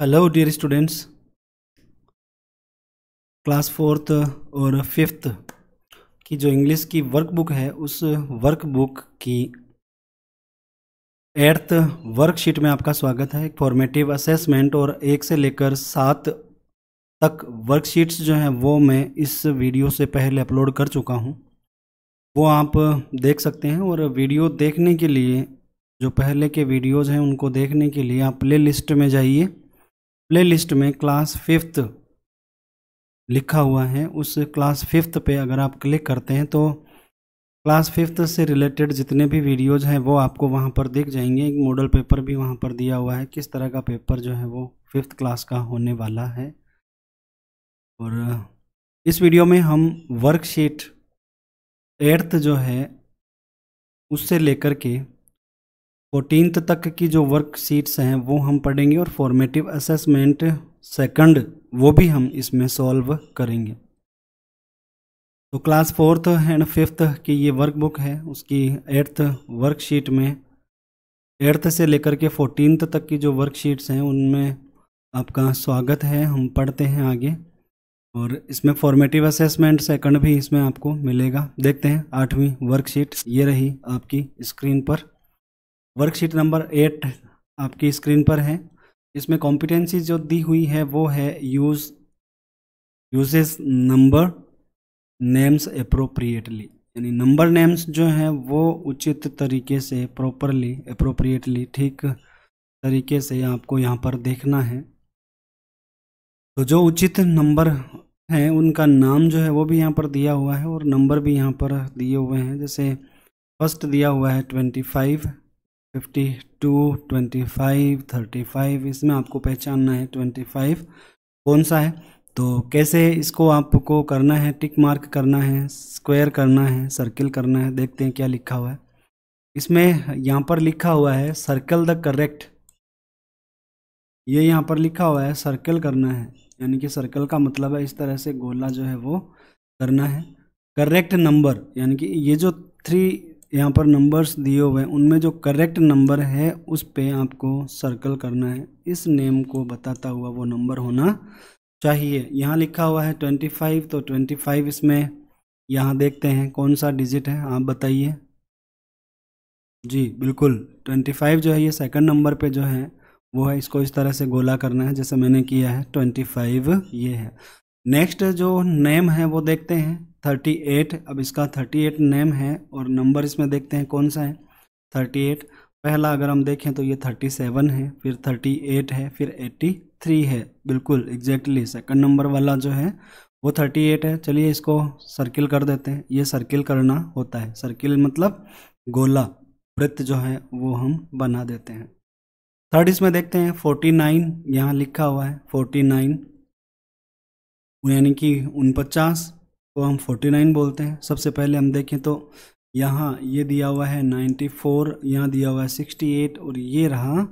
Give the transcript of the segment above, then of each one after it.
Hello dear students class fourth और fifth की जो इंग्लिश की वर्कबुक है, उस वर्कबुक की एट्थ वर्कशीट में आपका स्वागत है। फॉर्मेटिव असेसमेंट और एक से लेकर सात तक वर्कशीट्स जो हैं, वो मैं इस वीडियो से पहले अपलोड कर चुका हूँ। वो आप देख सकते हैं और वीडियो देखने के लिए, जो पहले के वीडियोज़ हैं, उनको देखने के लिए आप प्ले लिस्ट में जाइए। प्ले लिस्ट में क्लास फिफ्थ लिखा हुआ है। उस क्लास फिफ्थ पे अगर आप क्लिक करते हैं तो क्लास फिफ्थ से रिलेटेड जितने भी वीडियोज़ हैं वो आपको वहाँ पर दिख जाएँगे। एक मॉडल पेपर भी वहाँ पर दिया हुआ है। किस तरह का पेपर जो है वो फिफ्थ क्लास का होने वाला है। और इस वीडियो में हम वर्कशीट एट्थ जो है, उससे लेकर के फोर्टीनथ तक की जो वर्कशीट्स हैं, वो हम पढ़ेंगे और फॉर्मेटिव असेसमेंट सेकंड वो भी हम इसमें सॉल्व करेंगे। तो क्लास फोर्थ एंड फिफ्थ की ये वर्कबुक है, उसकी एट्थ वर्कशीट में। एट्थ से लेकर के फोर्टीनथ तक की जो वर्कशीट्स हैं, उनमें आपका स्वागत है, हम पढ़ते हैं आगे। और इसमें फॉर्मेटिव असेसमेंट सेकंड भी इसमें आपको मिलेगा। देखते हैं, आठवीं वर्कशीट ये रही आपकी स्क्रीन पर। वर्कशीट नंबर एट आपकी स्क्रीन पर है। इसमें कॉम्पिटेंसी जो दी हुई है, वो है use uses number names appropriately यानी नंबर नेम्स जो हैं, वो उचित तरीके से प्रॉपरली अप्रोप्रिएटली ठीक तरीके से आपको यहाँ पर देखना है। तो जो उचित नंबर हैं, उनका नाम जो है, वो भी यहाँ पर दिया हुआ है और नंबर भी यहाँ पर दिए हुए हैं। जैसे फ़र्स्ट दिया हुआ है twenty five fifty two twenty five thirty five इसमें आपको पहचानना है ट्वेंटी फाइव कौन सा है? तो कैसे इसको आपको करना है? टिक मार्क करना है, स्क्वायर करना है, सर्किल करना है, देखते हैं क्या लिखा हुआ है। इसमें यहाँ पर लिखा हुआ है, सर्कल द करेक्ट। ये यहाँ पर लिखा हुआ है, सर्कल करना है। यानी कि सर्कल का मतलब है इस तरह से गोला जो है वो करना है। करेक्ट नंबर, यानी कि ये जो थ्री यहाँ पर नंबर्स दिए हुए हैं। उनमें जो करेक्ट नंबर है, उस पे आपको सर्कल करना है। इस नेम को बताता हुआ वो नंबर होना चाहिए। यहाँ लिखा हुआ है ट्वेंटी फाइव तो ट्वेंटी फाइव इसमें यहाँ देखते हैं कौन सा डिजिट है, आप बताइए। जी, बिल्कुल। ट्वेंटी फाइव जो है, ये सेकंड नंबर पे जो है, वो है, इसको इस तरह से गोला करना है, जैसे मैंने किया है ट्वेंटी फाइव ये है। नेक्स्ट जो नेम है, वो देखते हैं। थर्टी एट अब इसका थर्टी एट नेम है और नंबर इसमें देखते हैं कौन सा है। थर्टी एट पहला अगर हम देखें तो ये थर्टी सेवन है, फिर थर्टी एट है, फिर एट्टी थ्री है। बिल्कुल एग्जैक्टली सेकंड नंबर वाला जो है, वो थर्टी एट है। चलिए इसको सर्किल कर देते हैं। ये सर्किल करना होता है। सर्किल मतलब गोला, वृत्त जो है, वो हम बना देते हैं। थर्ड इसमें देखते हैं फोर्टी नाइन यहाँ लिखा हुआ है फोर्टी नाइन यानी कि उनपचास को हम 49 बोलते हैं। सबसे पहले हम देखें तो यहाँ ये दिया हुआ है 94 यहाँ दिया हुआ है 68 और ये रहा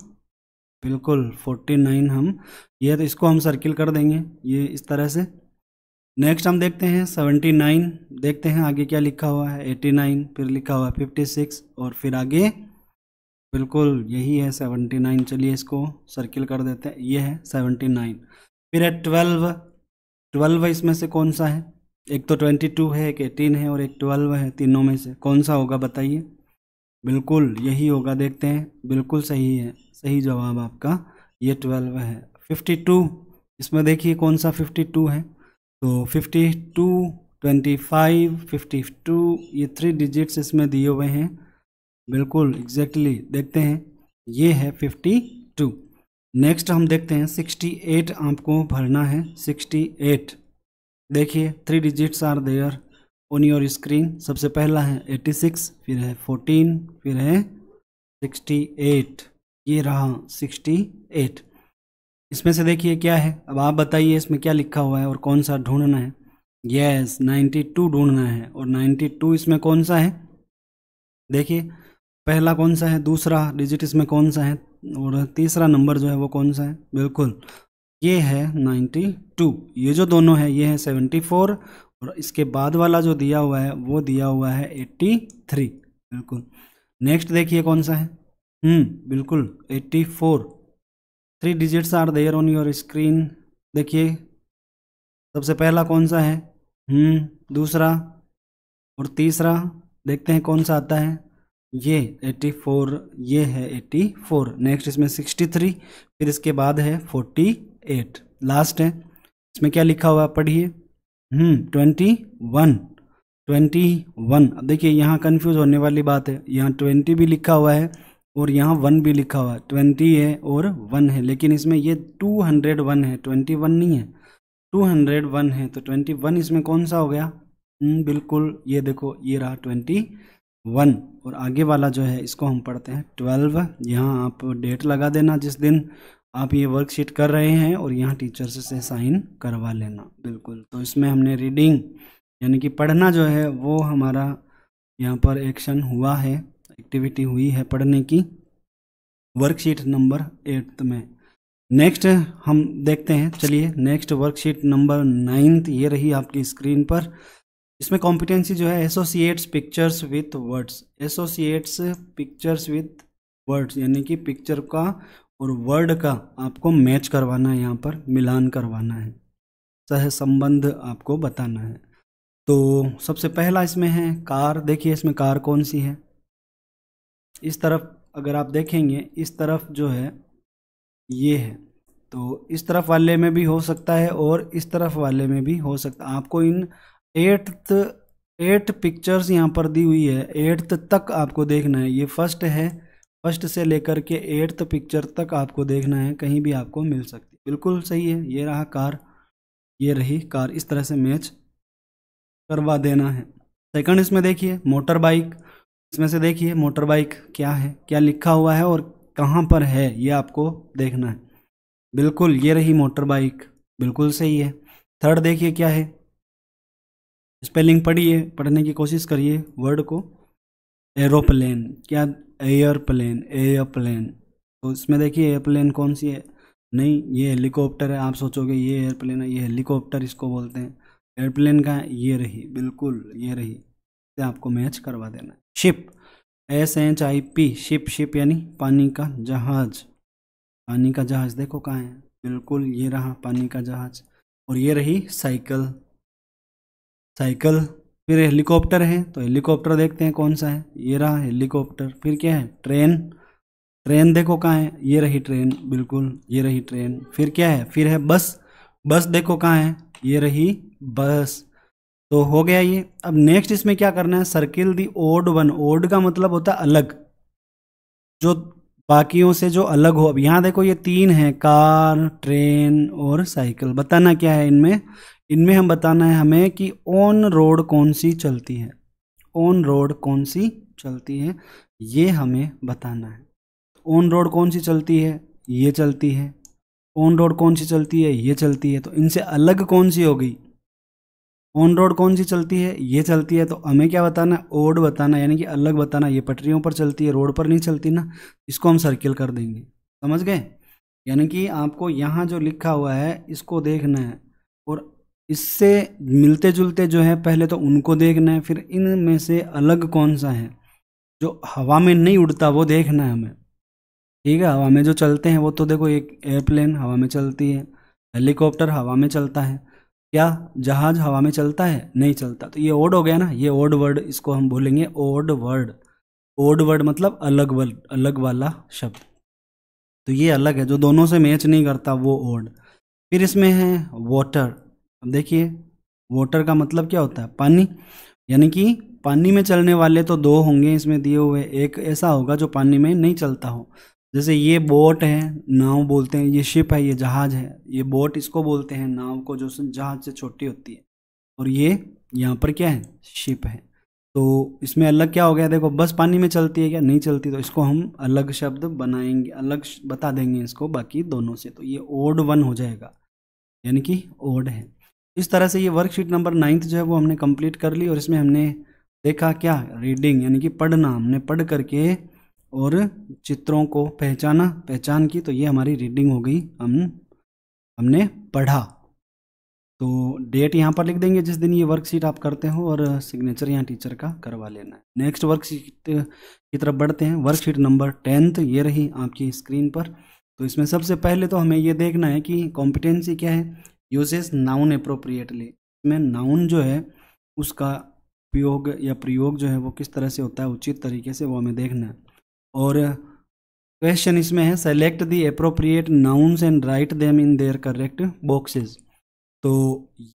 बिल्कुल 49 हम। ये तो इसको हम सर्किल कर देंगे ये इस तरह से। नेक्स्ट हम देखते हैं 79 देखते हैं आगे क्या लिखा हुआ है 89 फिर लिखा हुआ है 56 और फिर आगे बिल्कुल यही है 79 चलिए इसको सर्किल कर देते हैं। ये है 79 फिर है 12 12 इसमें से कौन सा है? एक तो ट्वेंटी टू है एक एटीन है और एक ट्वेल्व है तीनों में से। कौन सा होगा बताइए? बिल्कुल यही होगा देखते हैं। बिल्कुल सही है सही जवाब आपका। ये ट्वेल्व है। फिफ्टी टू इसमें देखिए कौन सा फिफ्टी टू है। तो fifty two twenty five fifty two ये थ्री डिजिट्स इसमें दिए हुए हैं। बिल्कुल एग्जैक्टली exactly, देखते हैं। ये है फिफ्टी टू। नेक्स्ट हम देखते हैं सिक्सटी एट आपको भरना है सिक्सटी एट। देखिए three digits are there on your screen सबसे पहला है 86 फिर है 14 फिर है 68 ये रहा 68 इसमें से देखिए क्या है। अब आप बताइए इसमें क्या लिखा हुआ है और कौन सा ढूंढना है। यस yes, 92 ढूंढना है और 92 इसमें कौन सा है? देखिए पहला कौन सा है दूसरा डिजिट इसमें कौन सा है और तीसरा नंबर जो है वो कौन सा है? बिल्कुल। ये है नाइन्टी टू। ये जो दोनों है, ये है सेवेंटी फोर और इसके बाद वाला जो दिया हुआ है, वो दिया हुआ है एट्टी थ्री। बिल्कुल। नेक्स्ट देखिए कौन सा है। हम्म बिल्कुल eighty four. Three digits are there on your screen. देखिए, सबसे पहला कौन सा है? हम्म दूसरा और तीसरा। देखते हैं कौन सा आता है। ये 84 ये है 84 नेक्स्ट इसमें 63 फिर इसके बाद है 48 लास्ट है। इसमें क्या लिखा हुआ पढ़िए। ट्वेंटी वन ट्वेंटी वन अब देखिए यहाँ कन्फ्यूज़ होने वाली बात है। यहाँ ट्वेंटी भी लिखा हुआ है और यहाँ वन भी लिखा हुआ है। ट्वेंटी है और वन है। लेकिन इसमें ये टू हंड्रेड वन है। ट्वेंटी वन नहीं है। टू हंड्रेड वन है। तो ट्वेंटी वन इसमें कौन सा हो गया? हम्म, बिल्कुल ये देखो ये रहा ट्वेंटी वन और आगे वाला जो है इसको हम पढ़ते हैं। ट्वेल्व यहाँ आप डेट लगा देना जिस दिन आप ये वर्कशीट कर रहे हैं और यहाँ टीचर से साइन करवा लेना। बिल्कुल। तो इसमें हमने रीडिंग यानी कि पढ़ना जो है, वो हमारा यहाँ पर एक्शन हुआ है एक्टिविटी हुई है पढ़ने की वर्कशीट नंबर एट्थ में। नेक्स्ट हम देखते हैं, चलिए नेक्स्ट वर्कशीट नंबर नाइन्थ ये रही आपकी स्क्रीन पर। इसमें कॉम्पिटेंसी जो है associates pictures with words associates pictures with words यानी कि पिक्चर का और वर्ड का आपको मैच करवाना है, यहाँ पर मिलान करवाना है। सह संबंध आपको बताना है। तो सबसे पहला इसमें है कार। देखिए इसमें कार कौन सी है। इस तरफ़ अगर आप देखेंगे, इस तरफ़ जो है, ये है। तो इस तरफ़ वाले में भी हो सकता है और इस तरफ़ वाले में भी हो सकता है। आपको इन एट्थ एट पिक्चर्स यहाँ पर दी हुई है। एट्थ तक आपको देखना है। ये फ़र्स्ट है। फ़र्स्ट से लेकर के एट्थ पिक्चर तक आपको देखना है, कहीं भी आपको मिल सकती है। बिल्कुल सही है, ये रहा कार, ये रही कार, इस तरह से मैच करवा देना है। सेकंड इसमें देखिए, मोटर बाइक, इसमें से देखिए, मोटर बाइक क्या है, क्या लिखा हुआ है और कहाँ पर है, ये आपको देखना है। बिल्कुल, ये रही मोटर बाइक, बिल्कुल सही है। थर्ड देखिए क्या है, स्पेलिंग पढ़िए, पढ़ने की कोशिश करिए, वर्ड को, एरोप्लेन, क्या एयरप्लेन एयरप्लेन। तो इसमें देखिए, एयरप्लेन कौन सी है? नहीं, ये हेलीकॉप्टर है, आप सोचोगे ये एयरप्लेन है, ये हेलीकॉप्टर इसको बोलते हैं। एयरप्लेन का है ये रही, बिल्कुल ये रही। से आपको मैच करवा देना ship, S H I P, ship ship यानी पानी का जहाज़। पानी का जहाज़ देखो कहाँ है। बिल्कुल ये रहा पानी का जहाज़। और ये रही साइकिल। साइकिल फिर हेलीकॉप्टर है तो हेलीकॉप्टर देखते हैं कौन सा है। ये रहा हेलीकॉप्टर। फिर क्या है? ट्रेन। ट्रेन देखो कहाँ है। ये रही ट्रेन, बिल्कुल, ये रही ट्रेन। फिर क्या है? फिर है बस। बस देखो कहाँ है। ये रही बस। तो हो गया ये। अब नेक्स्ट इसमें क्या करना है? Circle the odd one odd का मतलब होता है अलग। जो बाकियों से जो अलग हो। अब यहाँ देखो ये तीन है। कार, ट्रेन और साइकिल। बताना क्या है इनमें? इनमें हम बताना है हमें कि ऑन रोड कौन सी चलती है। ऑन रोड कौन सी चलती है, ये हमें बताना है। ऑन रोड कौन सी चलती है, ये चलती है। ऑन रोड कौन सी चलती है, ये चलती है। तो इनसे अलग कौन सी हो गई ऑन रोड कौन सी चलती है, ये चलती है। तो हमें क्या बताना है? ओड बताना, यानी कि अलग बताना। ये पटरियों पर चलती है रोड पर नहीं चलती ना, इसको हम सर्किल कर देंगे। समझ गए? यानी कि आपको यहाँ जो लिखा हुआ है, इसको देखना है। और इससे मिलते जुलते जो है, पहले तो उनको देखना है, फिर इन में से अलग कौन सा है? जो हवा में नहीं उड़ता, वो देखना है हमें। ठीक है, हवा में जो चलते हैं, वो तो देखो एक एयरप्लेन हवा में चलती है, हेलीकॉप्टर हवा में चलता है, क्या जहाज़ हवा में चलता है? नहीं चलता। तो ये ओड हो गया ना, ये ओड वर्ड इसको हम बोलेंगे ओड वर्ड ओड वर्ड मतलब अलग वर्ड अलग वाला शब्द। तो ये अलग है, जो दोनों से मैच नहीं करता, वो ओड फिर इसमें है वाटर अब देखिए वाटर का मतलब क्या होता है? पानी, यानी कि पानी में चलने वाले तो दो होंगे इसमें दिए हुए। एक ऐसा होगा जो पानी में नहीं चलता हो। जैसे ये बोट है, नाव बोलते हैं, ये शिप है, ये जहाज़ है। ये बोट इसको बोलते हैं, नाव को जो जहाज़ से छोटी होती है। और ये यहाँ पर क्या है? शिप है। तो इसमें अलग क्या हो गया? देखो, बस पानी में चलती है क्या? नहीं चलती। तो इसको हम अलग शब्द बनाएँगे, अलग बता देंगे इसको बाकी दोनों से। तो ये ओड वन हो जाएगा। यानी कि ओड है। इस तरह से ये वर्कशीट नंबर नाइन्थ जो है वो हमने कंप्लीट कर ली और इसमें हमने देखा क्या? रीडिंग यानी कि पढ़ना। हमने पढ़ करके और चित्रों को पहचाना, पहचान की तो ये हमारी रीडिंग हो गई। हम, हमने पढ़ा। तो डेट यहाँ पर लिख देंगे जिस दिन ये वर्कशीट आप करते हो और सिग्नेचर यहाँ टीचर का करवा लेना है। नेक्स्ट वर्कशीट की तरफ़ बढ़ते हैं। वर्कशीट नंबर टेंथ ये रही आपकी स्क्रीन पर। तो इसमें सबसे पहले तो हमें ये देखना है कि कॉम्पिटेंसी क्या है। यूजेस नाउन अप्रोप्रिएटली इसमें नाउन जो है, उसका उपयोग या प्रयोग जो है, वो किस तरह से होता है, उचित तरीके से वो हमें देखना है। और क्वेश्चन इसमें है select the appropriate nouns and write them in their correct boxes तो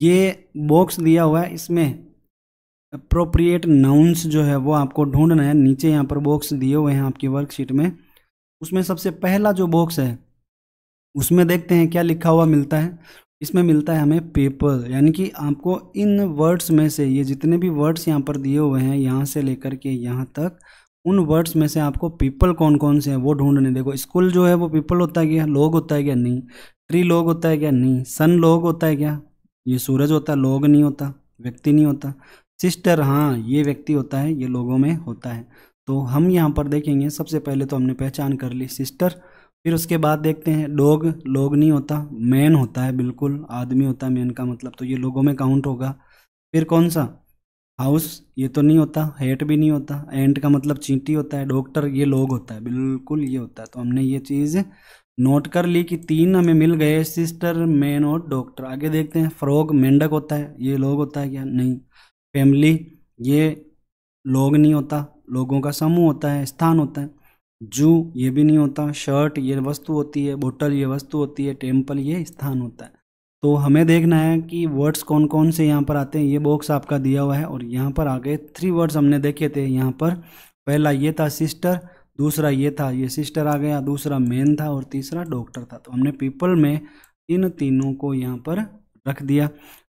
ये बॉक्स दिया हुआ है, इसमें अप्रोप्रिएट नाउन्स जो है, वो आपको ढूंढना है। नीचे यहाँ पर बॉक्स दिए हुए हैं आपकी वर्कशीट में। उसमें सबसे पहला जो बॉक्स है, उसमें देखते हैं क्या लिखा हुआ मिलता है। इसमें मिलता है हमें पेपर यानी कि आपको इन वर्ड्स में से, ये जितने भी वर्ड्स यहाँ पर दिए हुए हैं, यहाँ से लेकर के यहाँ तक, उन वर्ड्स में से आपको पीपल कौन कौन से हैं, वो ढूँढने। देखो स्कूल जो है वो पीपल होता है क्या, लोग होता है क्या? नहीं। ट्री लोग होता है क्या? नहीं। सन लोग होता है क्या? ये सूरज होता है, लोग नहीं होता, व्यक्ति नहीं होता। सिस्टर हाँ ये व्यक्ति होता है, ये लोगों में होता है। तो हम यहाँ पर देखेंगे, सबसे पहले तो हमने पहचान कर ली सिस्टर फिर उसके बाद देखते हैं, डोग, लोग नहीं होता, मैन होता है, बिल्कुल, आदमी होता है, मैन का मतलब तो ये लोगों में काउंट होगा। फिर कौन सा? हाउस, ये तो नहीं होता, हेट भी नहीं होता, एंट का मतलब चींटी होता है, डॉक्टर, ये लोग होता है, बिल्कुल ये होता है। तो हमने ये चीज़ नोट कर ली कि तीन हमें मिल गए, सिस्टर, मैन और डॉक्टर। आगे देखते हैं, फ्रॉग, मेंढक होता है, ये लोग होता है क्या नहीं? फैमिली, ये लोग नहीं होता, लोगों का समूह होता है, स्थान होता है। जू, ये भी नहीं होता। शर्ट, ये वस्तु होती है, बोतल, ये वस्तु होती है टेंपल ये स्थान होता है। तो हमें देखना है कि वर्ड्स कौन कौन से यहाँ पर आते हैं। ये बॉक्स आपका दिया हुआ है और यहाँ पर आगे थ्री वर्ड्स हमने देखे थे। यहाँ पर पहला ये था सिस्टर दूसरा ये था। ये सिस्टर आ गया, दूसरा मैन था और तीसरा डॉक्टर था। तो हमने पीपल में इन तीनों को यहाँ पर रख दिया।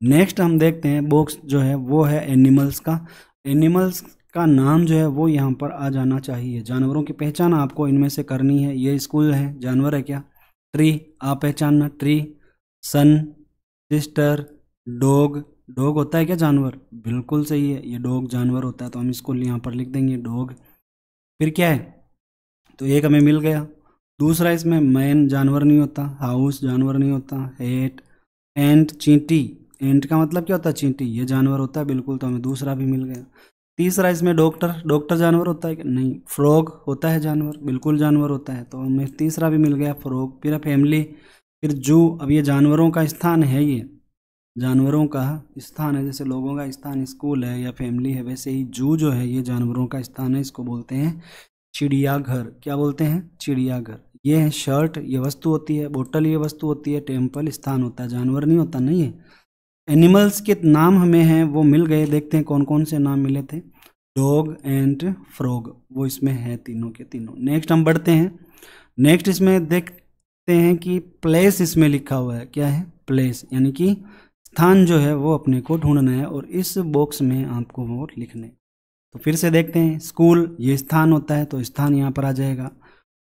नेक्स्ट हम देखते हैं बॉक्स जो है, वो है एनिमल्स का। एनिमल्स का नाम जो है वो यहाँ पर आ जाना चाहिए। जानवरों की पहचान आपको इनमें से करनी है। ये स्कूल है। जानवर है क्या? ट्री, आप पहचानना। Tree, sun, sister, dog. Dog होता है क्या जानवर? बिल्कुल सही है। ये डॉग जानवर होता है तो हम इसको यहाँ पर लिख देंगे डॉग। फिर क्या है? तो एक हमें मिल गया। दूसरा इसमें मैन जानवर नहीं होता, हाउस जानवर नहीं होता, हेट, एंट, चींटी। एंट का मतलब क्या होता है? चींटी। ये जानवर होता है, बिल्कुल तो हमें दूसरा भी मिल गया। तीसरा इसमें डॉक्टर डॉक्टर जानवर होता है कि नहीं? फ्रॉग होता है जानवर, बिल्कुल जानवर होता है। तो हमें तीसरा भी मिल गया, फ्रॉग। फिर फैमिली, फिर जू। अब ये जानवरों का स्थान है ये। जानवरों का स्थान है, जैसे लोगों का स्थान स्कूल है या फैमिली है, वैसे ही जू जो है ये जानवरों का स्थान है, इसको बोलते हैं चिड़ियाघर। क्या बोलते हैं? चिड़ियाघर। ये है शर्ट, ये वस्तु होती है, बोतल, ये वस्तु होती है टेंपल स्थान होता है। जानवर नहीं होता नहीं है एनिमल्स के नाम हमें हैं, वो मिल गए, देखते हैं कौन कौन से नाम मिले थे। डॉग एंड फ्रॉग वो इसमें है तीनों के तीनों। नेक्स्ट हम बढ़ते हैं। नेक्स्ट इसमें देखते हैं कि प्लेस इसमें लिखा हुआ है। क्या है? प्लेस यानी कि स्थान जो है, वो अपने को ढूंढना है और इस बॉक्स में आपको वो लिखने। तो फिर से देखते हैं स्कूल ये स्थान होता है तो स्थान यहाँ पर आ जाएगा।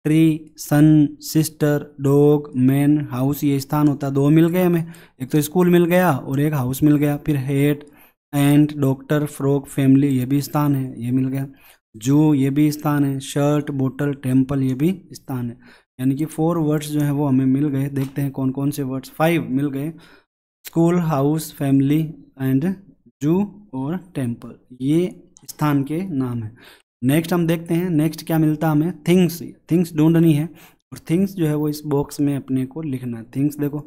Tree, sun, sister, dog, man, house, ये स्थान होता, दो मिल गए हमें। एक तो स्कूल मिल गया और एक हाउस मिल गया। फिर hat and, doctor frock family, ये भी स्थान है, ये मिल गया। जू, ये भी स्थान है। शर्ट बोटल टेंपल ये भी स्थान है। यानी कि फोर वर्ड्स जो है वो हमें मिल गए। देखते हैं कौन कौन से वर्ड्स। फाइव मिल गए। स्कूल, हाउस, फैमिली, एंड, जू और टेंपल ये स्थान के नाम है। नेक्स्ट हम देखते हैं नेक्स्ट क्या मिलता है हमें? थिंग्स थिंग्स ढूंढनी है। और थिंग्स जो है वो इस बॉक्स में अपने को लिखना है। थिंग्स देखो,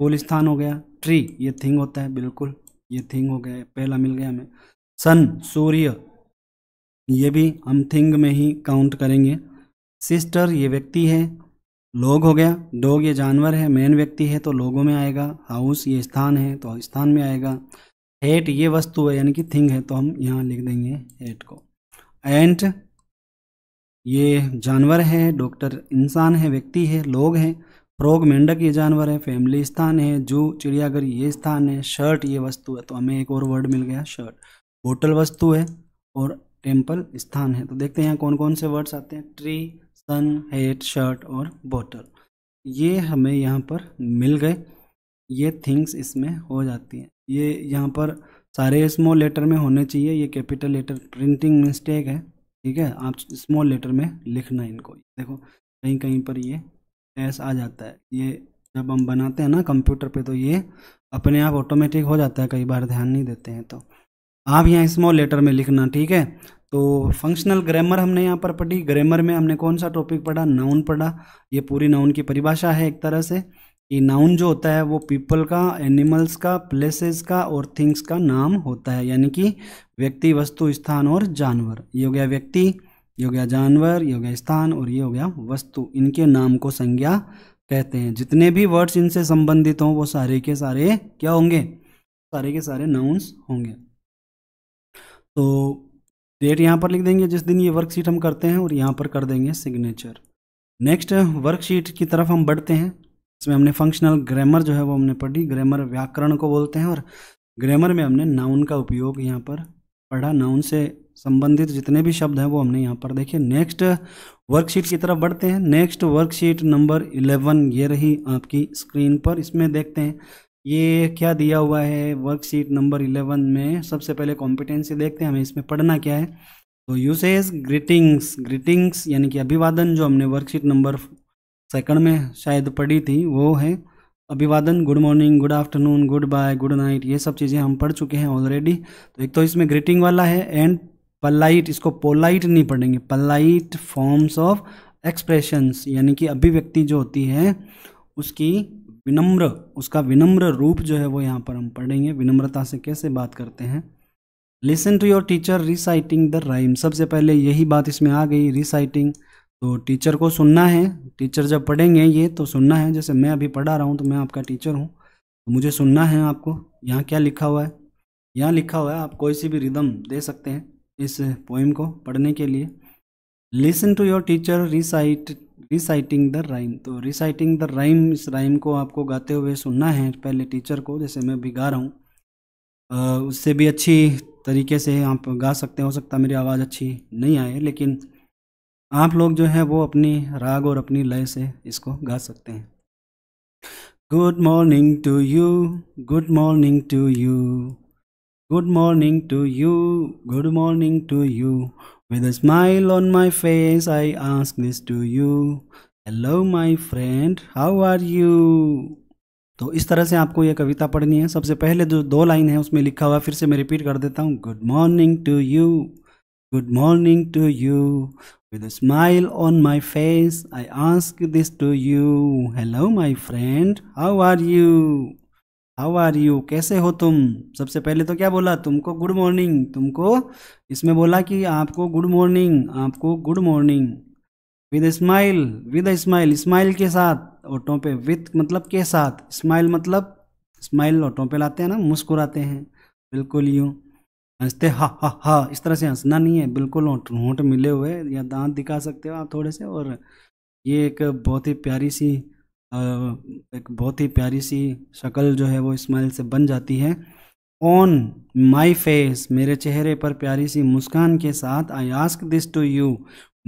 फूल स्थान हो गया ट्री ये थिंग होता है, बिल्कुल, ये थिंग हो गया, पहला मिल गया हमें। सन सूर्य, ये भी हम थिंग में ही काउंट करेंगे। सिस्टर ये व्यक्ति है लोग हो गया डॉग ये जानवर है मेन व्यक्ति है तो लोगों में आएगा। हाउस ये स्थान है तो स्थान में आएगा। हेट ये वस्तु है, यानी कि थिंग है तो हम यहाँ लिख देंगे हेट को। एंट ये जानवर है डॉक्टर इंसान है, व्यक्ति है, लोग हैं फ्रॉग मेंढक ये जानवर है फैमिली स्थान है, जू, चिड़ियाघर ये स्थान है शर्ट ये वस्तु है तो हमें एक और वर्ड मिल गया शर्ट बोटल वस्तु है और टेंपल स्थान है तो देखते हैं यहाँ कौन कौन से वर्ड्स आते हैं ट्री सन हेट शर्ट और बोटल ये हमें यहाँ पर मिल गए, ये थिंग्स इसमें हो जाती हैं. ये यहाँ पर सारे स्मॉल लेटर में होने चाहिए। ये कैपिटल लेटर प्रिंटिंग मिस्टेक है, ठीक है? आप स्मॉल लेटर में लिखना इनको। देखो, कहीं कहीं पर ये एस आ जाता है। ये जब हम बनाते हैं ना कंप्यूटर पे तो ये अपने आप ऑटोमेटिक हो जाता है, कई बार ध्यान नहीं देते हैं तो। आप यहाँ स्मॉल लेटर में लिखना, ठीक है? तो फंक्शनल ग्रामर हमने यहाँ पर पढ़ी। ग्रामर में हमने कौन सा टॉपिक पढ़ा? नाउन पढ़ा। ये पूरी नाउन की परिभाषा है एक तरह से। कि नाउन जो होता है, वो पीपल का एनिमल्स का प्लेसेस का और थिंग्स का नाम होता है। यानी कि व्यक्ति, वस्तु, स्थान और जानवर। ये हो गया व्यक्ति, ये हो गया जानवर, ये हो गया स्थान और ये हो गया वस्तु। इनके नाम को संज्ञा कहते हैं। जितने भी वर्ड्स इनसे संबंधित हों, वो सारे के सारे क्या होंगे? सारे के सारे नाउन्स होंगे। तो डेट यहाँ पर लिख देंगे, जिस दिन ये वर्कशीट हम करते हैं और यहाँ पर कर देंगे सिग्नेचर नेक्स्ट वर्कशीट की तरफ़ हम बढ़ते हैं। इसमें हमने फंक्शनल ग्रामर जो है वो हमने पढ़ी। ग्रामर व्याकरण को बोलते हैं और ग्रामर में हमने नाउन का उपयोग यहाँ पर पढ़ा। नाउन से संबंधित जितने भी शब्द हैं वो हमने यहाँ पर देखे। नेक्स्ट वर्कशीट की तरफ़ बढ़ते हैं। नेक्स्ट वर्कशीट नंबर इलेवन ये रही आपकी स्क्रीन पर। इसमें देखते हैं। ये क्या दिया हुआ है? वर्कशीट नंबर इलेवन में सबसे पहले कॉम्पिटेंसी देखते हैं। हमें इसमें पढ़ना क्या है? तो यूसेज ग्रीटिंग्स ग्रीटिंग्स यानी कि अभिवादन जो हमने वर्कशीट नंबर सेकंड में शायद पढ़ी थी, वो है, अभिवादन good morning good afternoon goodbye good night ये सब चीज़ें हम पढ़ चुके हैं ऑलरेडी तो एक तो इसमें ग्रीटिंग वाला है एंड पलाइट इसको पोलाइट नहीं पढ़ेंगे पलाइट फॉर्म्स ऑफ़ एक्सप्रेशंस यानी कि अभिव्यक्ति जो होती है, उसकी विनम्र, उसका विनम्र रूप जो है वो यहाँ पर हम पढ़ेंगे। विनम्रता से कैसे बात करते हैं? Listen to your teacher reciting the rhyme सबसे पहले यही बात इसमें आ गई रिसाइटिंग तो टीचर को सुनना है। टीचर जब पढ़ेंगे ये तो सुनना है। जैसे मैं अभी पढ़ा रहा हूँ तो मैं आपका टीचर हूँ। तो मुझे सुनना है आपको। यहाँ क्या लिखा हुआ है? यहाँ लिखा हुआ है, आप कोई सी भी रिदम दे सकते हैं इस पोइम को पढ़ने के लिए। Listen to your teacher recite reciting the rhyme तो रिसाइटिंग द राइम इस राइम को आपको गाते हुए सुनना है पहले टीचर को, जैसे मैं भी गा रहा हूँ। उससे भी अच्छी तरीके से आप गा सकते हैं। सकता मेरी आवाज़ अच्छी नहीं आए, लेकिन आप लोग जो है वो अपनी राग और अपनी लय से इसको गा सकते हैं। Good morning to you good morning to you good morning to you good morning to you with a smile on my face I ask this to you hello my friend how are you तो इस तरह से आपको यह कविता पढ़नी है। सबसे पहले जो दो लाइन है, उसमें लिखा हुआ फिर से मैं रिपीट कर देता हूँ। Good morning to you good morning to you With a smile on my face, I ask this to you. Hello, my friend. How are you? How are you? कैसे हो तुम? सबसे पहले तो क्या बोला? तुमको गुड मॉर्निंग तुमको इसमें बोला कि आपको गुड मॉर्निंग आपको good morning with smile with smile smile के साथ ऑटो पे. विथ मतलब के साथ. स्माइल मतलब स्माइल ऑटो पे लाते हैं ना मुस्कुराते हैं. बिल्कुल यूँ. हँसते, हा हा हा। इस तरह से हंसना नहीं है। बिल्कुल होंठ होंठ मिले हुए या दांत दिखा सकते हो आप थोड़े से। और ये एक बहुत ही प्यारी सी एक बहुत ही प्यारी सी शक्ल जो है वो स्माइल से बन जाती है। ऑन माई फेस मेरे चेहरे पर प्यारी सी मुस्कान के साथ I ask this to you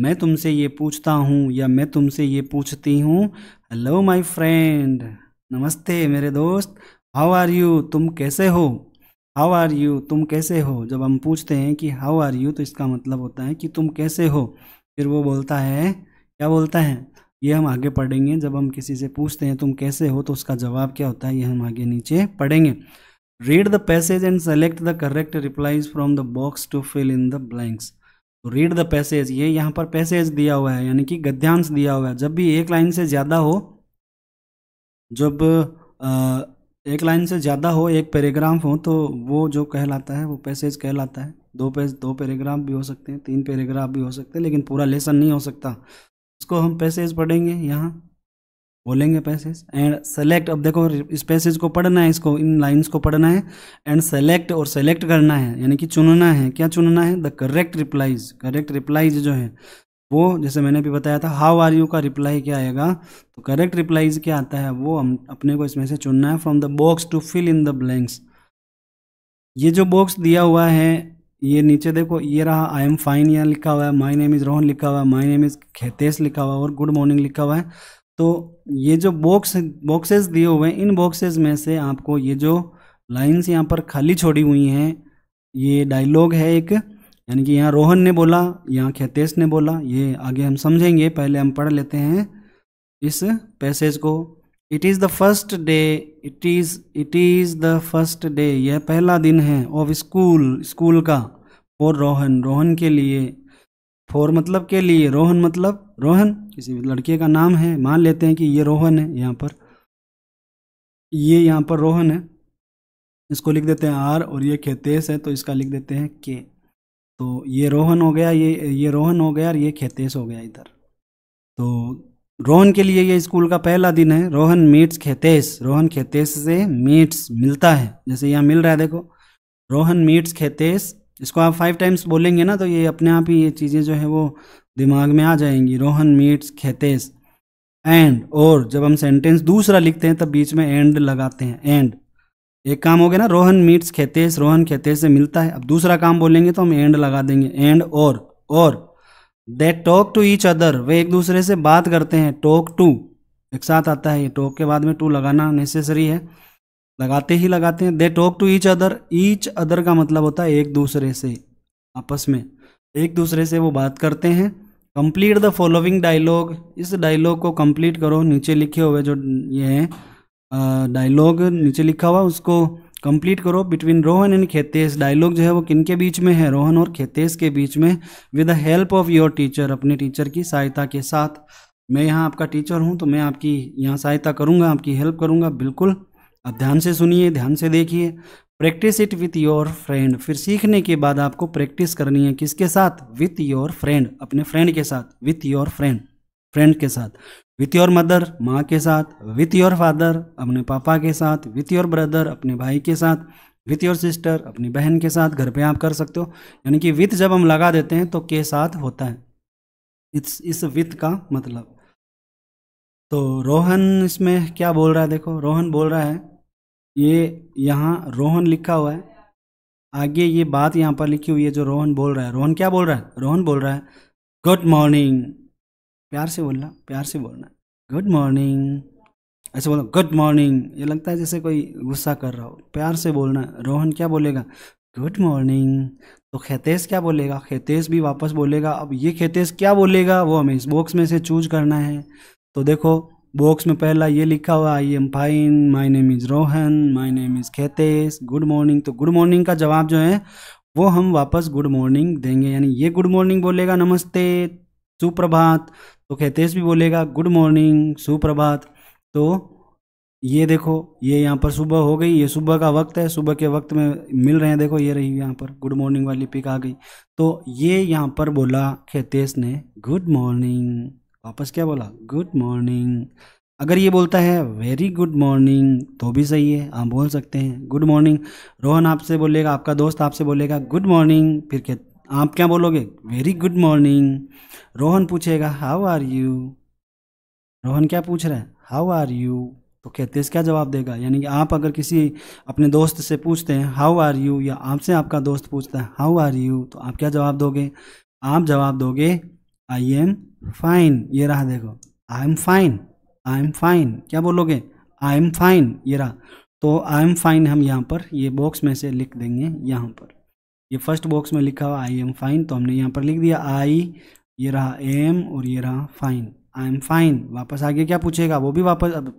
मैं तुमसे ये पूछता हूँ या मैं तुमसे ये पूछती हूँ। हेलो माई फ्रेंड नमस्ते मेरे दोस्त। हाउ आर यू तुम कैसे हो? हाउ आर यू तुम कैसे हो? जब हम पूछते हैं कि हाउ आर यू तो इसका मतलब होता है कि तुम कैसे हो? फिर वो बोलता है क्या बोलता है? ये हम आगे पढ़ेंगे। जब हम किसी से पूछते हैं तुम कैसे हो तो उसका जवाब क्या होता है? ये हम आगे नीचे पढ़ेंगे। Read the passage and select the correct replies from the box to fill in the blanks read the passage ये यहाँ पर पैसेज दिया हुआ है यानी कि गद्यांश दिया हुआ है। जब भी एक लाइन से ज़्यादा हो जब आ, एक लाइन से ज़्यादा हो, एक पैराग्राफ हो तो वो जो कहलाता है, वो पैसेज कहलाता है। दो पेज दो पैराग्राफ भी हो सकते हैं, तीन पैराग्राफ भी हो सकते हैं, लेकिन पूरा लेसन नहीं हो सकता। उसको हम पैसेज पढ़ेंगे यहाँ। बोलेंगे पैसेज। एंड सेलेक्ट अब देखो, इस पैसेज को पढ़ना है, इसको, इन लाइंस को पढ़ना है। एंड सेलेक्ट और सेलेक्ट करना है, यानी कि चुनना है। क्या चुनना है? The correct replies correct replies जो है। वो, जैसे मैंने भी बताया था हाउ आर यू का रिप्लाई क्या आएगा? तो करेक्ट रिप्लाईज क्या आता है? वो हम अपने को इसमें से चुनना है from the box to fill in the blanks ये जो बॉक्स दिया हुआ है, ये नीचे देखो, ये रहा आई एम फाइन यहाँ लिखा हुआ है माई नेम इज़ रोहन लिखा हुआ है माई नेम इज़ खेतेश लिखा हुआ है, और गुड मॉर्निंग लिखा हुआ है। तो ये जो बॉक्स बॉक्सेस दिए हुए हैं, इन बॉक्सेस में से आपको ये जो लाइन्स यहाँ पर खाली छोड़ी हुई हैं, ये डायलॉग है एक। यानी कि यहाँ रोहन ने बोला, यहाँ खेतेश ने बोला, ये आगे हम समझेंगे, पहले हम पढ़ लेते हैं इस पैसेज को। It is the first day it is it is the first day यह पहला दिन है ऑफ़ स्कूल स्कूल का फॉर रोहन रोहन के लिए। फॉर मतलब के लिए, रोहन मतलब रोहन, किसी लड़के का नाम है, मान लेते हैं कि ये रोहन है यहाँ पर। ये यहाँ पर रोहन है, इसको लिख देते हैं आर और ये खेतेश है तो इसका लिख देते हैं के तो ये रोहन हो गया, ये ये रोहन हो गया और ये खेतेश हो गया इधर। तो रोहन के लिए ये स्कूल का पहला दिन है। रोहन मीट्स खेतेश। रोहन खेतेश से मीट्स मिलता है। जैसे यहाँ मिल रहा है, देखो। रोहन मीट्स खेतेश। इसको आप फाइव टाइम्स बोलेंगे ना तो ये अपने आप ही ये चीज़ें जो है वो दिमाग में आ जाएँगी। रोहन मीट्स खेतेश। एंड और जब हम सेंटेंस दूसरा लिखते हैं, तब बीच में एंड लगाते हैं। एंड एक काम हो गया ना, रोहन मीट्स खेतेश रोहन खेतेश से मिलता है। अब दूसरा काम बोलेंगे तो हम एंड लगा देंगे, एंड और और। They talk to each other वे एक दूसरे से बात करते हैं टॉक टू एक साथ आता है, ये टॉक के बाद में टू लगाना नेसेसरी है। लगाते ही लगाते हैं they talk to each other each other का मतलब होता है एक दूसरे से, आपस में। एक दूसरे से वो बात करते हैं। कंप्लीट द फॉलोइंग डायलॉग इस डायलॉग को कंप्लीट करो, नीचे लिखे हुए जो ये हैं डायलॉग नीचे लिखा हुआ उसको कंप्लीट करो between Rohan and Khetesh. Dialogue जो है वो किन के बीच में है? रोहन और खेतेश के बीच में। With the help of your teacher अपने टीचर की सहायता के साथ। मैं यहाँ आपका टीचर हूँ तो मैं आपकी यहाँ सहायता करूँगा, आपकी हेल्प करूँगा। बिल्कुल, आप ध्यान से सुनिए, ध्यान से देखिए। Practise it with your friend फिर सीखने के बाद आपको प्रैक्टिस करनी है किसके साथ? विथ योर फ्रेंड अपने फ्रेंड के साथ। विथ योर फ्रेंड फ्रेंड के साथ। विथ योर मदर, माँ के साथ, विथ योर फादर, अपने पापा के साथ, विथ योर ब्रदर, अपने भाई के साथ, विथ योर सिस्टर, अपनी बहन के साथ घर पे आप कर सकते हो। यानी कि विथ जब हम लगा देते हैं तो के साथ होता है। इस इस विथ का मतलब। तो रोहन इसमें क्या बोल रहा है? देखो, रोहन बोल रहा है, ये यहाँ रोहन लिखा हुआ है। आगे ये बात यहाँ पर लिखी हुई है जो रोहन बोल रहा है। रोहन क्या बोल रहा है? रोहन बोल रहा है, गुड मॉर्निंग। प्यार से बोलना, प्यार से बोलना। गुड मॉर्निंग ऐसे बोलो गुड मॉर्निंग ये लगता है जैसे कोई गुस्सा कर रहा हो। प्यार से बोलना। रोहन क्या बोलेगा? गुड मॉर्निंग तो खेतेश क्या बोलेगा? खेतेश भी वापस बोलेगा, अब ये खेतेश क्या बोलेगा? वो हमें इस बॉक्स में से चूज़ करना है। तो देखो बॉक्स में पहला ये लिखा हुआ I am fine my name is Rohan. My name is Khetesh. Good morning तो गुड मॉर्निंग का जवाब जो है, वो हम वापस गुड मॉर्निंग देंगे। यानी ये गुड मॉर्निंग बोलेगा, नमस्ते, सुप्रभात. तो खेतेश भी बोलेगा, गुड मॉर्निंग, सुप्रभात। तो ये देखो, ये यहाँ पर सुबह हो गई, ये सुबह का वक्त है, सुबह के वक्त में मिल रहे हैं, देखो, ये रही यहाँ पर, गुड मॉर्निंग वाली पिक आ गई। तो ये यहाँ पर बोला खेतेश ने गुड मॉर्निंग। वापस क्या बोला? Good morning. अगर ये बोलता है, वेरी गुड मॉर्निंग तो भी सही है, आप बोल सकते हैं, गुड मॉर्निंग। रोहन आपसे बोलेगा, आपका दोस्त आपसे बोलेगा, गुड मॉर्निंग। फिर आप क्या बोलोगे? वेरी गुड मॉर्निंग रोहन पूछेगा हाउ आर यू रोहन क्या पूछ रहा है? हाउ आर यू तो खेतेश क्या जवाब देगा। यानी कि आप अगर किसी अपने दोस्त से पूछते हैं हाउ आर यू या आपसे आपका दोस्त पूछता है हाउ आर यू तो आप क्या जवाब दोगे? आप जवाब दोगे आई एम फाइन ये रहा देखो I am fine I am fine क्या बोलोगे? आई एम फाइन ये रहा। तो आई एम फाइन हम यहाँ पर, ये बॉक्स में से लिख देंगे यहाँ पर। ये फ़र्स्ट बॉक्स में लिखा हुआ आई एम फाइन तो हमने यहाँ पर लिख दिया आई ये रहा एम और ये रहा फाइन आई एम फाइन वापस आगे क्या पूछेगा? वो भी वापस, अब